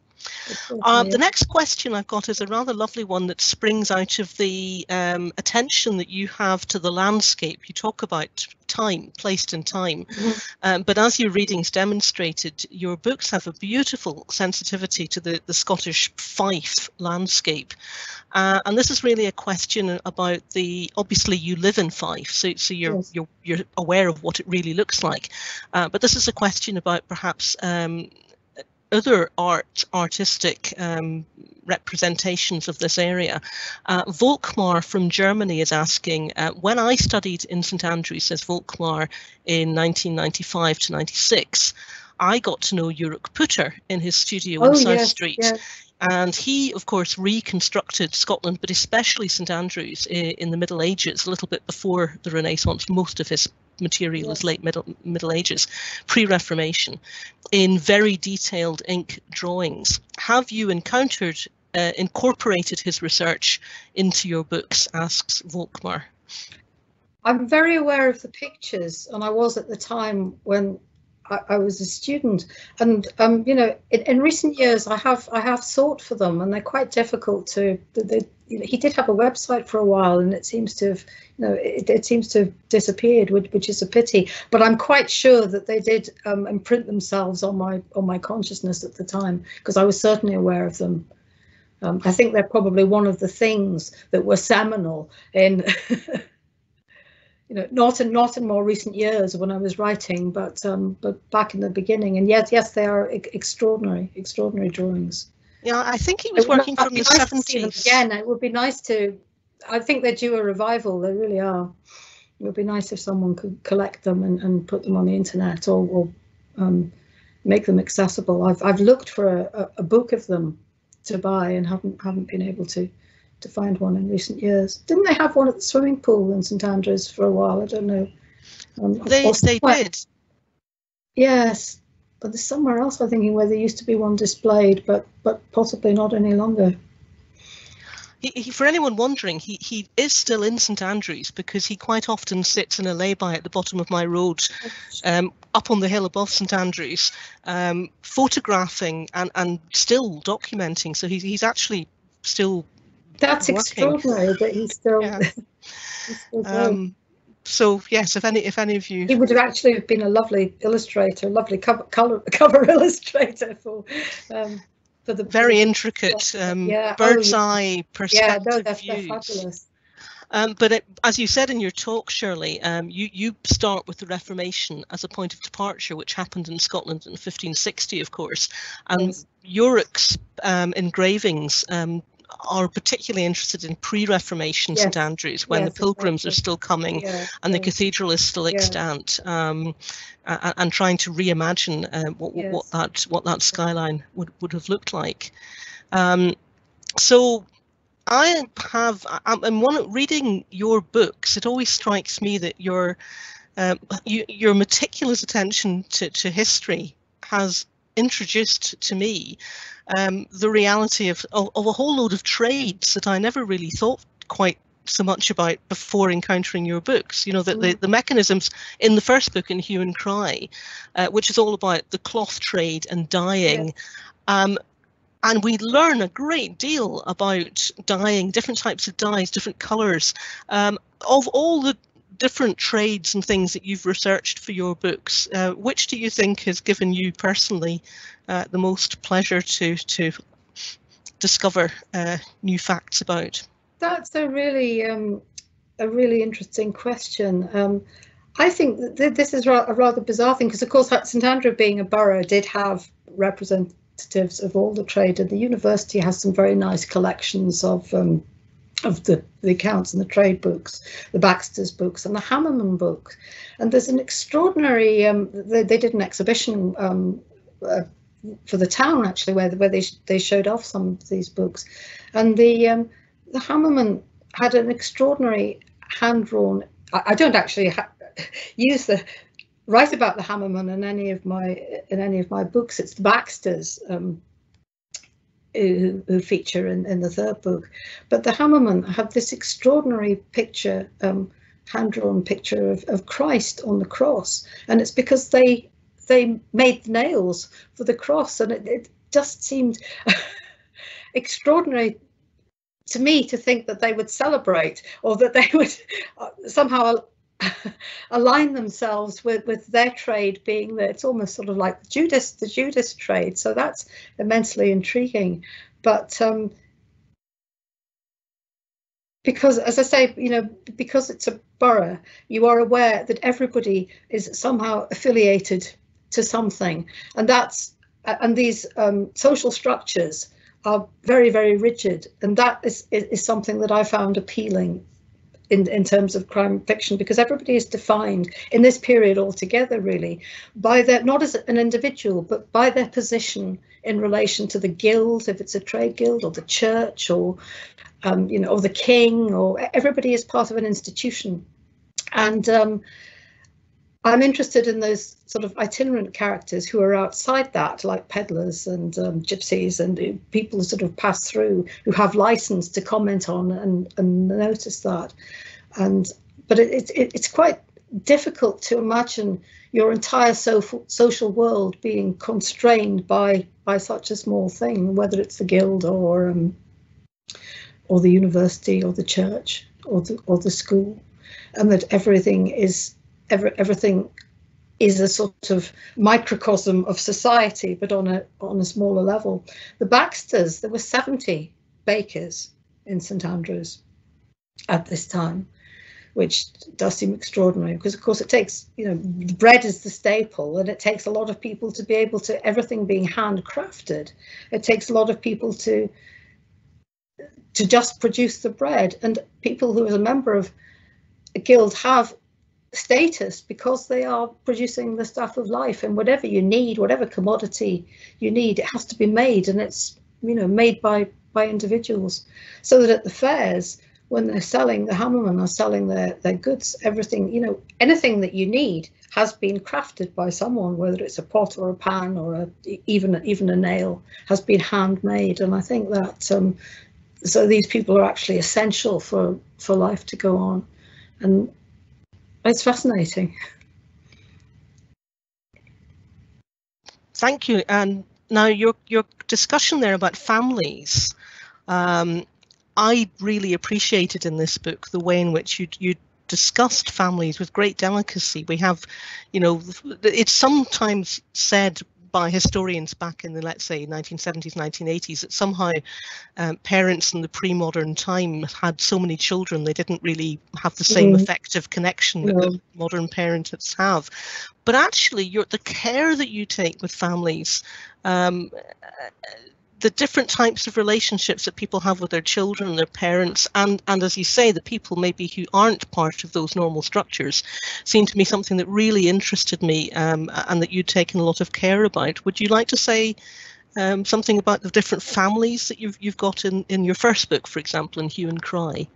Um, the next question I've got is a rather lovely one that springs out of the um, attention that you have to the landscape. You talk about time, placed in time, mm -hmm. um, but as your readings demonstrated, your books have a beautiful sensitivity to the, the Scottish Fife landscape. Uh, and this is really a question about the, obviously you live in Fife, so, so you're, yes. you're, you're aware of what it really looks like. Uh, but this is a question about perhaps um, other art, artistic um, representations of this area. Uh, Volkmar from Germany is asking, uh, when I studied in St Andrews, says Volkmar, in 1995 to 96, I got to know Jurek Putter in his studio oh, in South yes, Street. Yes. And he, of course, reconstructed Scotland, but especially St Andrews in the Middle Ages, a little bit before the Renaissance. Most of his material is late Middle, Middle Ages, pre-Reformation, in very detailed ink drawings. Have you encountered, uh, incorporated his research into your books, asks Volkmar. I'm very aware of the pictures, and I was at the time when I, I was a student, and um, you know, in, in, recent years, I have I have sought for them, and they're quite difficult to. They, he did have a website for a while, and it seems to have, you know, it, it seems to have disappeared, which, which is a pity. But I'm quite sure that they did um, imprint themselves on my on my consciousness at the time, because I was certainly aware of them. Um, I think they're probably one of the things that were seminal in you know, not in not in more recent years when I was writing, but um, but back in the beginning. And yes, yes, they are extraordinary, extraordinary drawings. Yeah, I think he was working from the seventies. Again, it would be nice to. I think they're due a revival. They really are. It would be nice if someone could collect them and, and put them on the internet or, or um, make them accessible. I've I've looked for a, a book of them to buy and haven't haven't been able to to find one in recent years. Didn't they have one at the swimming pool in St Andrews for a while? I don't know. Um, they they did. Yes, but there's somewhere else I'm thinking where there used to be one displayed, but but possibly not any longer. He, he, for anyone wondering, he, he is still in St Andrews because he quite often sits in a lay-by at the bottom of my road, um, up on the hill above St Andrews, um, photographing and, and still documenting. So he's, he's actually still that's working. extraordinary that he's still. Yeah. he's still um, so yes, if any if any of you, he would have actually been a lovely illustrator, lovely cover color, cover illustrator for. Um, for the very intricate um, yeah. bird's oh, eye perspective yeah, no, that's, views. That's fabulous. Um, but it, as you said in your talk, Shirley, um, you, you start with the Reformation as a point of departure, which happened in Scotland in 1560, of course. And yes. Jurek's um, engravings um, are particularly interested in pre-Reformation yes. St Andrews when yes, the pilgrims exactly. are still coming yes, and the cathedral is still extant, um, and, and, trying to reimagine uh, what, what, that what that skyline would, would have looked like. Um, so I have, I'm one reading your books. It always strikes me that your um, you, your meticulous attention to, to history has introduced to me um, the reality of, of, of a whole load of trades that I never really thought quite so much about before encountering your books. You know, that the, mm. the mechanisms in the first book in Hue and Cry, uh, which is all about the cloth trade and dyeing. Yes. Um, and we learn a great deal about dyeing, different types of dyes, different colours. Um, of all the different trades and things that you've researched for your books, uh, which do you think has given you personally uh, the most pleasure to to discover uh, new facts about? That's a really um, a really interesting question. Um, I think that this is a rather bizarre thing because, of course, St Andrew being a burgh did have representatives of all the trade, and the university has some very nice collections of um, of the, the accounts and the trade books, the Baxter's books and the Hammerman books. And there's an extraordinary, um, they, they, did an exhibition um, uh, for the town actually, where where they they showed off some of these books, and the um, the Hammerman had an extraordinary hand drawn. I, I, don't actually use the write about the Hammerman in any of my in any of my books. It's the Baxters um, who, who, feature in, in the third book, but the Hammerman have this extraordinary picture. Um, hand-drawn picture of, of Christ on the cross and it's because they they made nails for the cross and it, it just seemed extraordinary to me to think that they would celebrate or that they would uh, somehow align themselves with with their trade being that it's almost sort of like the Judas the Judas trade. So that's immensely intriguing. But um, because as I say you know because it's a burgh you are aware that everybody is somehow affiliated to something. And that's and these um, social structures are very very rigid. And that is, is, is something that I found appealing in, in terms of crime fiction because everybody is defined in this period altogether really by their not as an individual but by their position in relation to the guild if it's a trade guild or the church or um, you know or the king or everybody is part of an institution. And um, I'm interested in those sort of itinerant characters who are outside that, like peddlers and um, gypsies and people who sort of pass through, who have license to comment on and, and notice that. And but it, it, it's quite difficult to imagine your entire social social world being constrained by by such a small thing, whether it's the guild or um, or the university or the church or the or the school, and that everything is every, everything is a sort of microcosm of society, but on a on a smaller level. The Baxters, there were 70 bakers in St Andrews at this time, which does seem extraordinary because, of course, it takes you know bread is the staple, and it takes a lot of people to be able to everything being handcrafted. It takes a lot of people to to just produce the bread, and people who, as a member of a guild, have status because they are producing the stuff of life and whatever you need whatever commodity you need it has to be made and it's you know made by by individuals. So that at the fairs when they're selling the hammermen are selling their their goods everything you know anything that you need has been crafted by someone whether it's a pot or a pan or a, even even a nail has been handmade. And i think that um, so these people are actually essential for for life to go on. And it's fascinating. Thank you. And now your your discussion there about families, um, I really appreciated in this book the way in which you you discussed families with great delicacy. We have, you know, it's sometimes said by historians back in the let's say 1970s 1980s that somehow um, parents in the pre-modern time had so many children they didn't really have the same mm. effective connection that, modern parents have but actually the care that you take with families um, the different types of relationships that people have with their children, their parents, and and as you say, the people maybe who aren't part of those normal structures, seem to be something that really interested me, um, and that you'd taken a lot of care about. Would you like to say um, something about the different families that you've you've got in in your first book, for example, in Hue and Cry?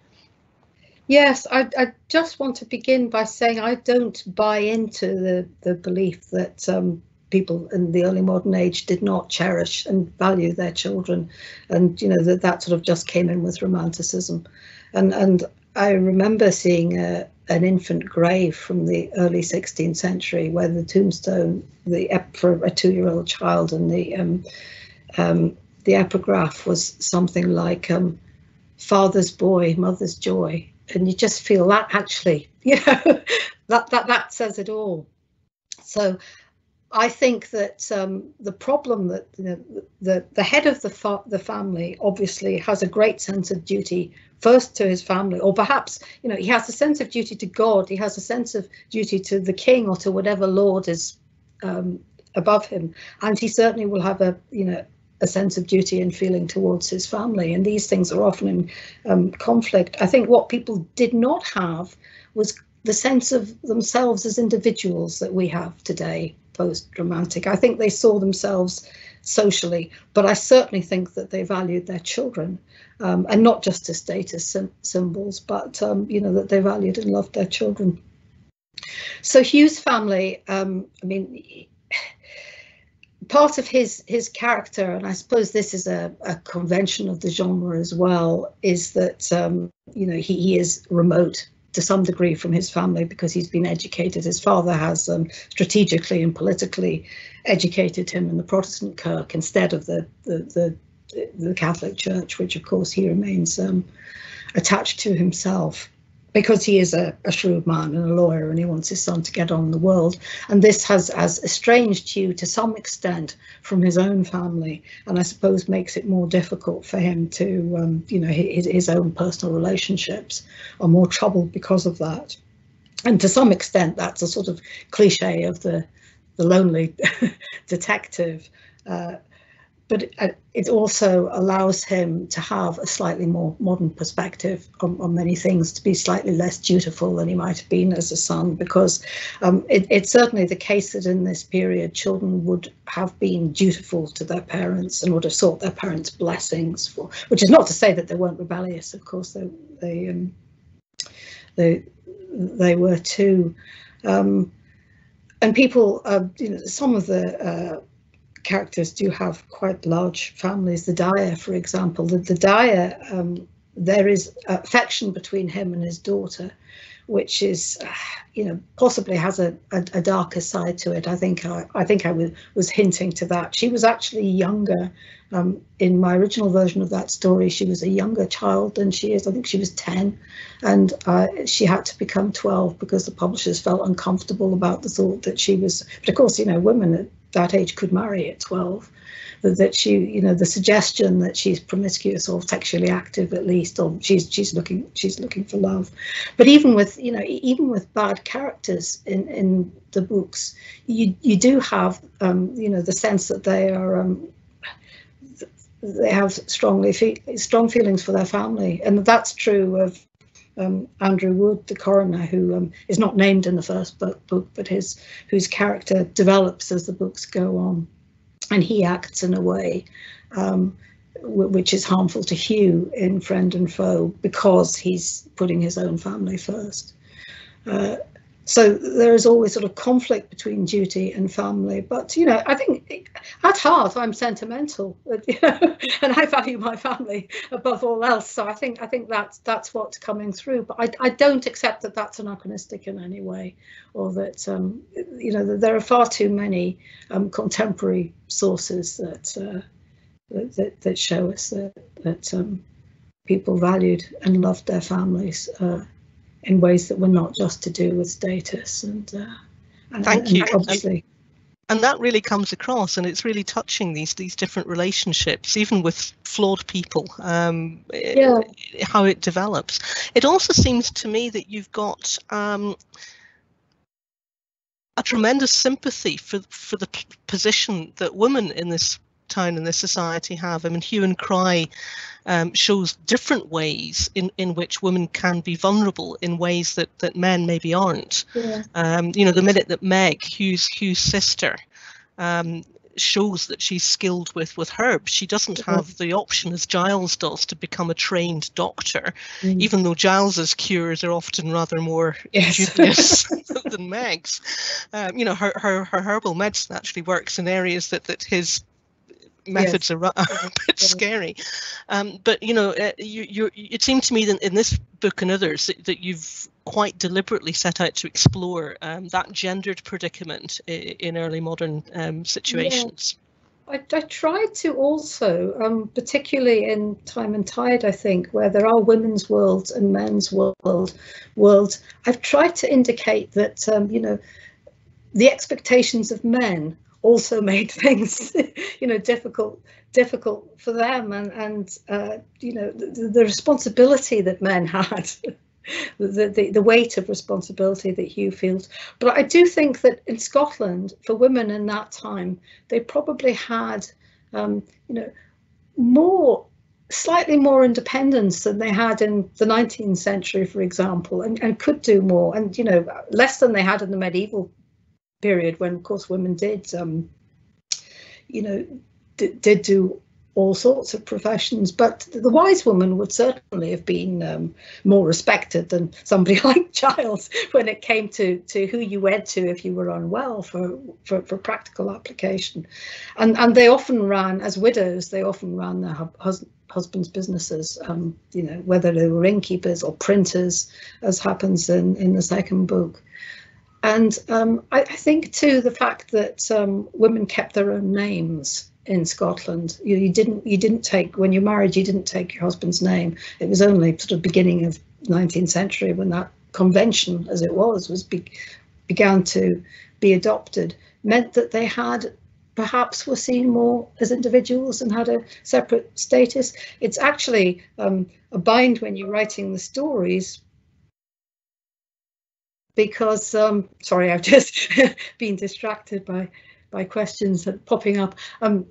Yes, I, I, just want to begin by saying I don't buy into the, the belief that um, people in the early modern age did not cherish and value their children. And you know that that sort of just came in with romanticism. And and i remember seeing a, an infant grave from the early 16th century where the tombstone the for a two-year-old child and the um, um, the epigraph was something like um, father's boy mother's joy. And you just feel that actually you know that that that says it all. So I think that um, the problem that know, the the head of the fa- the family obviously has a great sense of duty first to his family, or perhaps you know he has a sense of duty to God. He has a sense of duty to the king or to whatever lord is um, above him, and he certainly will have a you know a sense of duty and feeling towards his family. And these things are often in um, conflict. I think what people did not have was the sense of themselves as individuals that we have today post-romantic. I think they saw themselves socially, but I certainly think that they valued their children, um, and not just as status symbols, but um, you know that they valued and loved their children. So Hew's family, um, I mean, part of his his character, and I suppose this is a, a convention of the genre as well, is that um, you know he, he is remote to some degree from his family because he's been educated. His father has um, strategically and politically educated him in the Protestant Kirk instead of the the the, the Catholic Church, which of course he remains um, attached to himself because he is a, a, shrewd man and a lawyer and he wants his son to get on in the world. And this has, estranged Hew to some extent from his own family and I suppose makes it more difficult for him to, um, you know, his, his own personal relationships are more troubled because of that. And to some extent, that's a sort of cliche of the, the lonely detective. Uh, but it also allows him to have a slightly more modern perspective on, on, many things, to be slightly less dutiful than he might have been as a son, because um, it, it's certainly the case that in this period children would have been dutiful to their parents and would have sought their parents' blessings for, which is not to say that they weren't rebellious, of course they they um, they, they were too. Um, and people, uh, you know, some of the uh, characters do have quite large families. The Dyer, for example, the, the Dyer, um, there is affection between him and his daughter, which is, uh, you know, possibly has a, a, a, darker side to it. I think I, I think I was, hinting to that. She was actually younger um, in my original version of that story. She was a younger child than she is. I think she was 10 and uh, she had to become 12 because the publishers felt uncomfortable about the thought that she was, but of course, you know, women that age could marry at 12 that she you know the suggestion that she's promiscuous or sexually active at least or she's she's looking she's looking for love. But even with you know even with bad characters in in the books you you do have um you know the sense that they are um they have strongly fe strong feelings for their family. And that's true of um, Andrew Wood, the coroner, who um, is not named in the first book, book, but his whose character develops as the books go on, and he acts in a way um, which is harmful to Hew in Friend and Foe because he's putting his own family first. Uh, so there is always sort of conflict between duty and family. But you know, I think at heart I'm sentimental, and I value my family above all else. So I think I think that's that's what's coming through. But I, I don't accept that that's anachronistic in any way, or that um, you know there are far too many um, contemporary sources that, uh, that that show us that that um, people valued and loved their families. Uh, in ways that were not just to do with status and, uh, and thank and you obviously and that really comes across and it's really touching these these different relationships even with flawed people um, yeah. how it develops it also seems to me that you've got um, a tremendous sympathy for for the position that women in this town and this society have. I mean, Hue and Cry um, shows different ways in, in which women can be vulnerable in ways that, that men maybe aren't. Yeah. Um, you know, the minute that Meg, Hew's Hew's sister, um, shows that she's skilled with with herbs. She doesn't have the option as Giles does to become a trained doctor, mm. even though Giles's cures are often rather more yes. dubious than Meg's. Um, you know, her, her her herbal medicine actually works in areas that that his methods yes. are, a bit scary. Um, but you know, uh, you, you, it seems to me that in this book and others that, that you've quite deliberately set out to explore um, that gendered predicament in, in early modern um, situations. Yeah. I, I tried to also, um, particularly in Time and Tide, I think, where there are women's worlds and men's world worlds. I've tried to indicate that um, you know the expectations of men also made things, you know, difficult difficult for them, and and uh, you know the, the, responsibility that men had. the, the, the weight of responsibility that Hew feels. But I do think that in Scotland, for women in that time, they probably had, um, you know, more slightly more independence than they had in the 19th century, for example, and, and could do more, and you know, less than they had in the medieval period when, of course, women did, um, you know, did do all sorts of professions, but the wise woman would certainly have been um, more respected than somebody like Giles when it came to to who you went to if you were unwell for for, for practical application, and and they often ran as widows. They often ran their hus- husbands' businesses. Um, you know whether they were innkeepers or printers, as happens in in the second book. And um, I, I, think too the fact that um, women kept their own names in Scotland. You, you, didn't you didn't take when you married you didn't take your husband's name. It was only sort of beginning of 19th century when that convention, as it was, was be, began to be adopted. Meant that they had perhaps were seen more as individuals and had a separate status. It's actually um, a bind when you're writing the stories because um, sorry, I've just been distracted by by questions popping up. Um,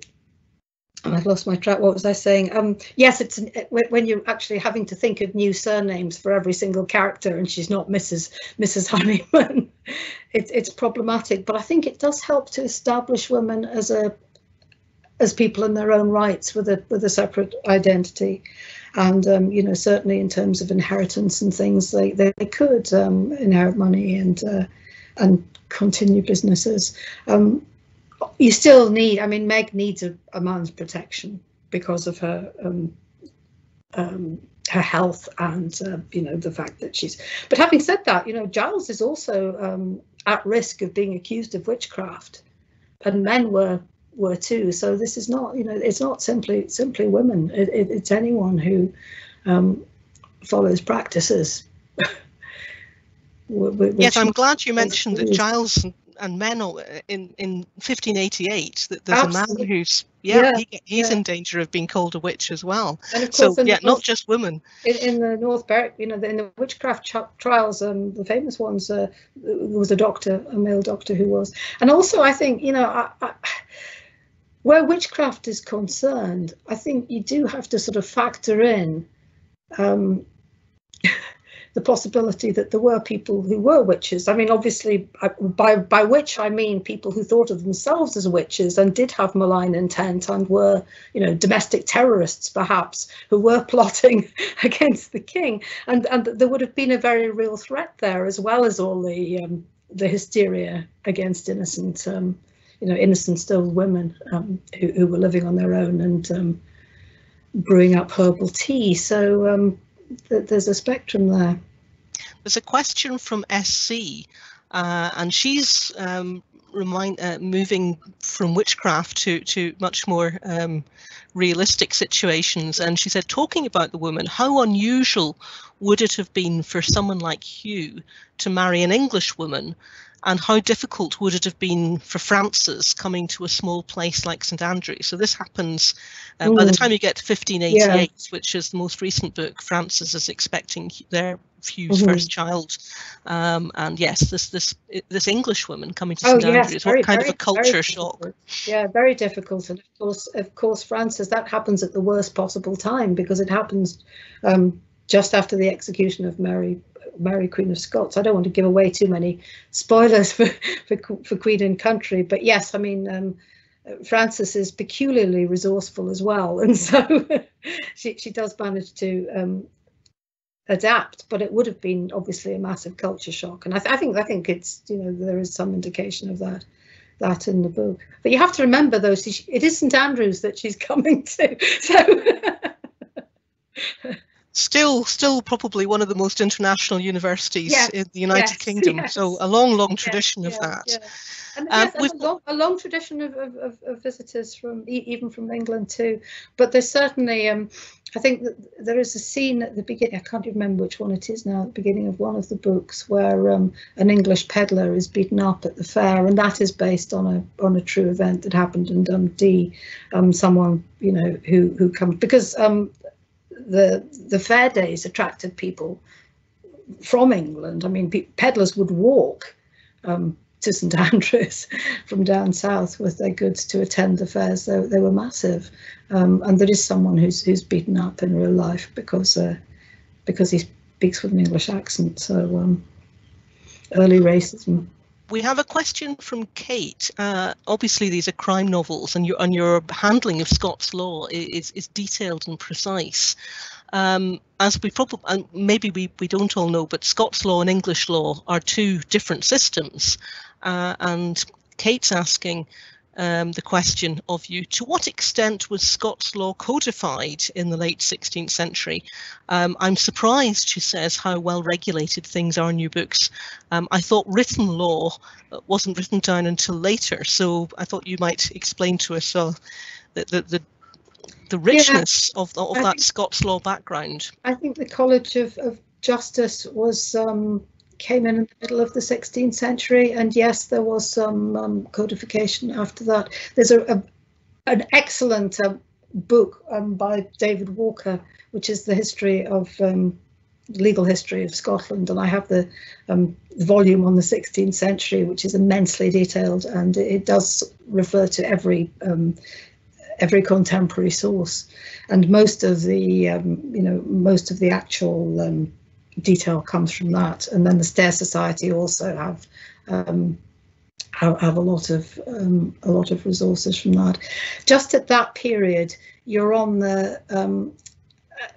and I've lost my track. What was I saying? Um, yes, it's when you're actually having to think of new surnames for every single character, and she's not Mrs. Mrs. Honeyman. it's it's problematic, but I think it does help to establish women as a as people in their own rights with a with a separate identity, and um, you know certainly in terms of inheritance and things, they they, could um, inherit money and uh, and continue businesses. Um, you still need, I mean, Meg needs a, a man's protection because of her um, um, her health and uh, you know the fact that she's. But having said that, you know Giles is also um, at risk of being accused of witchcraft, and men were were too. So this is not you know it's not simply simply women. It, it, it's anyone who um, follows practices. yes, I'm glad you mentioned that Giles and men in in 1588 that there's Absolutely. a man who's yeah, yeah he, he's yeah. in danger of being called a witch as well so yeah North, not just women in, in, the north Berwick you know in the witchcraft ch- trials um the famous ones uh, there was a doctor a male doctor who was and also i think you know I, I, where witchcraft is concerned i think you do have to sort of factor in um the possibility that there were people who were witches. I mean, obviously, by by which I mean people who thought of themselves as witches and did have malign intent and were, you know, domestic terrorists perhaps who were plotting against the king, and and there would have been a very real threat there as well as all the um, the hysteria against innocent, um, you know, innocent still women um, who, who were living on their own and um, brewing up herbal tea. So um, th there's a spectrum there. There's a question from SC, uh, and she's um, remind uh, moving from witchcraft to to much more um, realistic situations. And she said, talking about the woman, how unusual would it have been for someone like Hew to marry an English woman and how difficult would it have been for Frances coming to a small place like St Andrews? So this happens uh, by the time you get to 1588, yeah. which is the most recent book. Francis is expecting their Hew's mm-hmm. first child, um, and yes, this this this English woman coming to St oh, Andrews, yes, very, what kind very, of a culture shock? Yeah, very difficult, and of course, of course, Frances, that happens at the worst possible time because it happens um, just after the execution of Mary Mary Queen of Scots. I don't want to give away too many spoilers for for, for Queen and Country, but yes, I mean. Um, Frances is peculiarly resourceful as well, and so she she does manage to um, adapt. But it would have been obviously a massive culture shock, and I, th I think I think it's you know there is some indication of that that in the book. But you have to remember though, she, it is St Andrews that she's coming to, so still still probably one of the most international universities yes, in the United yes, Kingdom. Yes. So a long, long tradition of that. And, um, yes, a, long, a, long, tradition of, of, of, visitors from even from England too. But there's certainly, um, I think that there is a scene at the beginning. I can't remember which one it is now. At the beginning of one of the books, where um, an English peddler is beaten up at the fair, and that is based on a on a true event that happened in Dundee. Um, someone you know who who comes because um, the the fair days attracted people from England. I mean, peddlers would walk um, to St Andrews from down south with their goods to attend the fairs. They, they were massive, um, and there is someone who's who's beaten up in real life because uh, because he speaks with an English accent. So um, early racism we have a question from Kate. Uh, obviously, these are crime novels, and your and your handling of Scots law is is detailed and precise. Um, as we probably, and maybe we, we don't all know, but Scots law and English law are two different systems. Uh, and Kate's asking, um, the question of you. To what extent was Scots law codified in the late 16th century? Um, I'm surprised, she says, how well regulated things are in your books. Um, I thought written law wasn't written down until later, so I thought you might explain to us uh, the, the, the the richness yeah, of, of that think, Scots law background. I think the College of, of Justice was um, came in in the middle of the 16th century, and yes, there was some um, codification after that. There's a, a an excellent uh, book um, by David Walker, which is the history of um, legal history of Scotland, and I have the um, volume on the 16th century, which is immensely detailed, and it does refer to every um, every contemporary source, and most of the um, you know most of the actual detail comes from that. And then the Stair Society also have um, have, have, a lot of um, a lot of resources from that. Just at that period, you're on the um,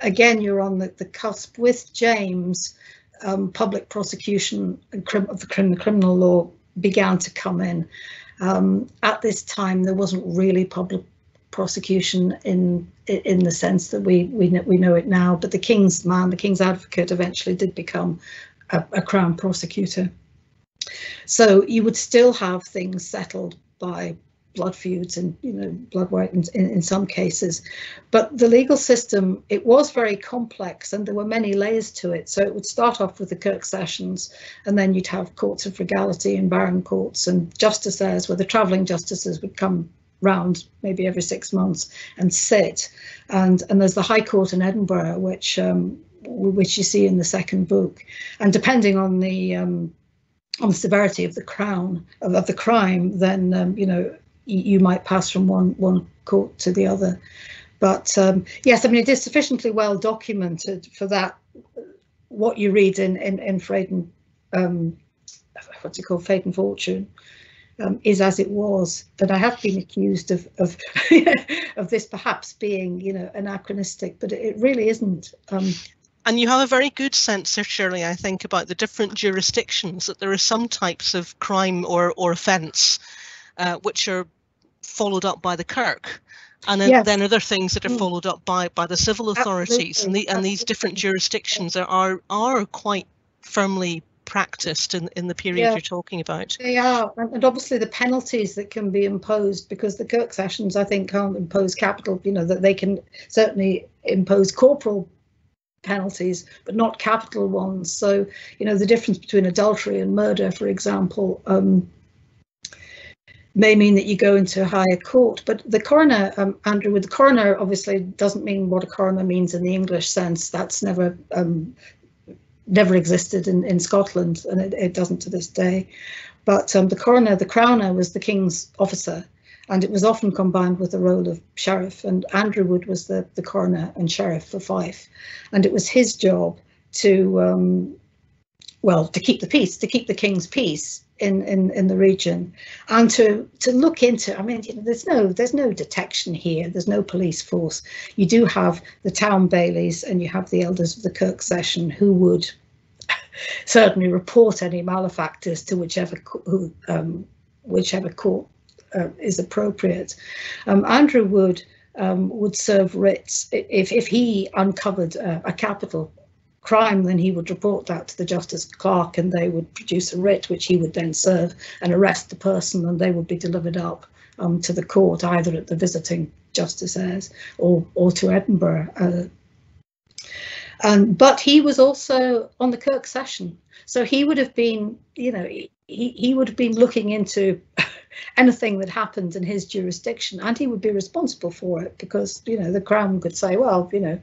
again you're on the, the cusp with James. Um, public prosecution of the criminal law began to come in. Um, at this time, there wasn't really public prosecution in in the sense that we we know, we know it now. But the King's man, the King's advocate, eventually did become a, a crown prosecutor. So you would still have things settled by blood feuds and you know blood in, in, in some cases but the legal system it was very complex and there were many layers to it so it would start off with the kirk sessions and then you'd have courts of regality and baron courts and justices where the travelling justices would come round maybe every six months and sit. And and there's the High Court in Edinburgh, which um, which you see in the second book. And depending on the um, on the severity of the crown of, of the crime, then um, you know you might pass from one one court to the other. But um, yes, I mean it is sufficiently well documented for that. What you read in in in Frayden, um, what's it called, Fate and Fortune, um, is as it was. But I have been accused of of, of this perhaps being, you know, anachronistic, but it really isn't. Um, and you have a very good sense, Sir Shirley, I think, about the different jurisdictions, that there are some types of crime or, or offence uh, which are followed up by the Kirk. And then, yes. then other things that are mm. followed up by, by the civil authorities. And, the, and these different jurisdictions are, are, are quite firmly practiced in, in the period yeah, you're talking about. They are, and obviously the penalties that can be imposed because the Kirk sessions, I think, can't impose capital. You know that they can certainly impose corporal penalties, but not capital ones. So you know the difference between adultery and murder, for example. Um, may mean that you go into a higher court. But the coroner, um, Andrew, with the coroner obviously doesn't mean what a coroner means in the English sense. That's never um, never existed in, in Scotland, and it, it doesn't to this day. But um, the coroner, the crowner, was the king's officer, and it was often combined with the role of sheriff. And Andrew Wood was the, the coroner and sheriff for Fife, and it was his job to, um, well, to keep the peace, to keep the king's peace in, in, in the region. And to to look into I mean you know, there's no there's no detection here. There's no police force. You do have the town bailies and you have the elders of the Kirk session who would certainly report any malefactors to whichever who, um, whichever court uh, is appropriate. Um, Andrew Wood um, would serve writs if if he uncovered a, a capital crime, then he would report that to the justice clerk, and they would produce a writ which he would then serve and arrest the person, and they would be delivered up um, to the court either at the visiting justices or or to Edinburgh. Uh, um, but he was also on the Kirk session. So he would have been, you know, he, he would have been looking into anything that happened in his jurisdiction and he would be responsible for it because, you know, the Crown could say, well, you know,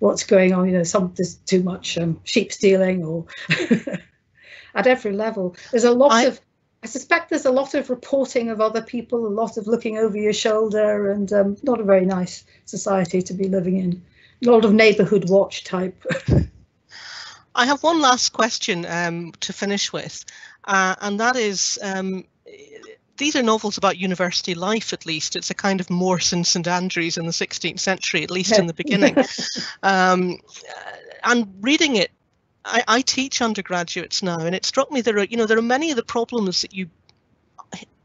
what's going on, you know, some there's too much um, sheep stealing or at every level. There's a lot I, of I suspect there's a lot of reporting of other people, a lot of looking over your shoulder, and um, not a very nice society to be living in a lot of neighbourhood watch type. I have one last question um, to finish with. uh, and that is um, these are novels about university life, at least. It's a kind of Morse and St Andrews in the 16th century, at least in the beginning. um, and reading it, I, I, teach undergraduates now, and it struck me there are, you know, there are many of the problems that you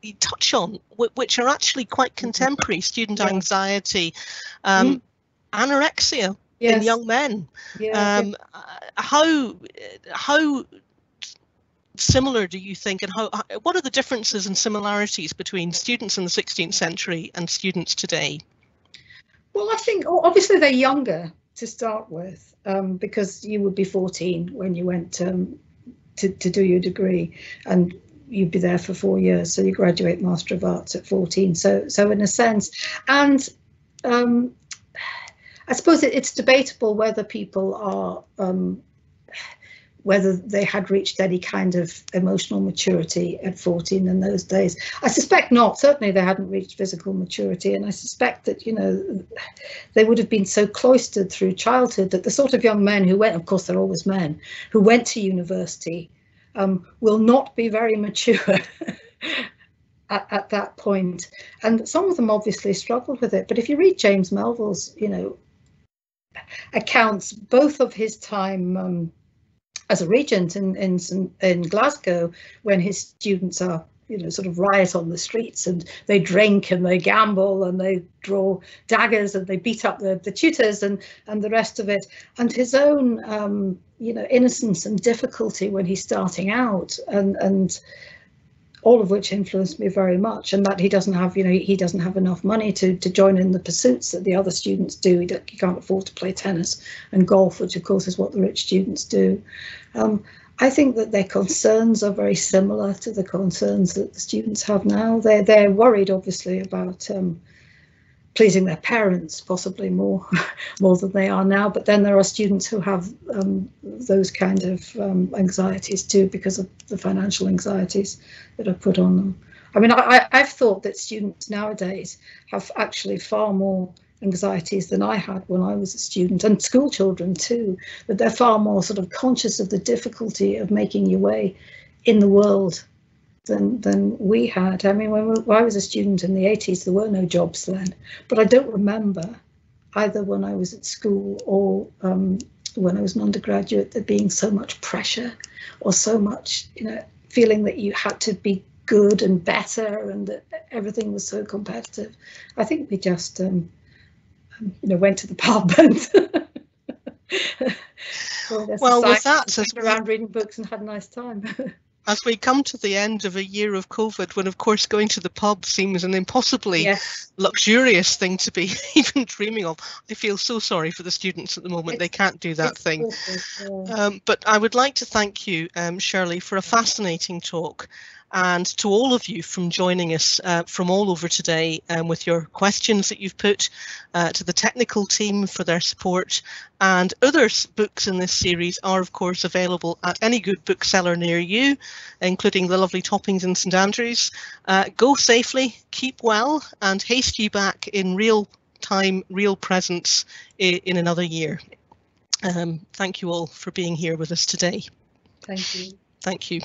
you touch on, which are actually quite contemporary: student yeah. anxiety, um, mm. anorexia yes. in young men. Yeah, um, yeah. How how similar do you think and how what are the differences and similarities between students in the 16th century and students today? Well i think obviously they're younger to start with um, because you would be 14 when you went um, to, to do your degree and you'd be there for four years so you graduate master of arts at 14 so so in a sense and um, i suppose it, it's debatable whether people are um, whether they had reached any kind of emotional maturity at 14 in those days. I suspect not. Certainly they hadn't reached physical maturity. And I suspect that, you know, they would have been so cloistered through childhood that the sort of young men who went, of course, they're always men, who went to university um, will not be very mature. At, at, that point. And some of them obviously struggled with it. But if you read James Melville's, you know, accounts, both of his time um, as a regent in, in, in Glasgow when his students are you know, sort of riot on the streets and they drink and they gamble and they draw daggers and they beat up the, the tutors and, and the rest of it. And his own, um, you know, innocence and difficulty when he's starting out and, and all of which influenced me very much and that he doesn't have you know he doesn't have enough money to to join in the pursuits that the other students do he, he can't afford to play tennis and golf which of course is what the rich students do um, I think that their concerns are very similar to the concerns that the students have now. They're they're worried, obviously, about um, pleasing their parents, possibly more more than they are now. But then there are students who have um, those kind of um, anxieties too because of the financial anxieties that are put on them. I mean, I, I've thought that students nowadays have actually far more anxieties than I had when I was a student, and school children too, that they're far more sort of conscious of the difficulty of making your way in the world than than we had. I mean, when, when I was a student in the 80s, there were no jobs then, but I don't remember either when I was at school or um, when I was an undergraduate there being so much pressure or so much, you know, feeling that you had to be good and better and that everything was so competitive. I think we just, um, um you know, went to the pub and. well, with that, around reading books and had a nice time. as we come to the end of a year of COVID, when of course going to the pub seems an impossibly yes. luxurious thing to be even dreaming of, I feel so sorry for the students at the moment. It's, they can't do that thing. Yeah. um, but I would like to thank you, um, Shirley, for a fascinating talk and to all of you from joining us uh, from all over today um, with your questions that you've put, uh, to the technical team for their support, and other books in this series are of course available at any good bookseller near you, including the lovely Toppings in St Andrews. Uh, go safely, keep well, and haste you back in real time, real presence in another year. Um, thank you all for being here with us today. Thank you. Thank you.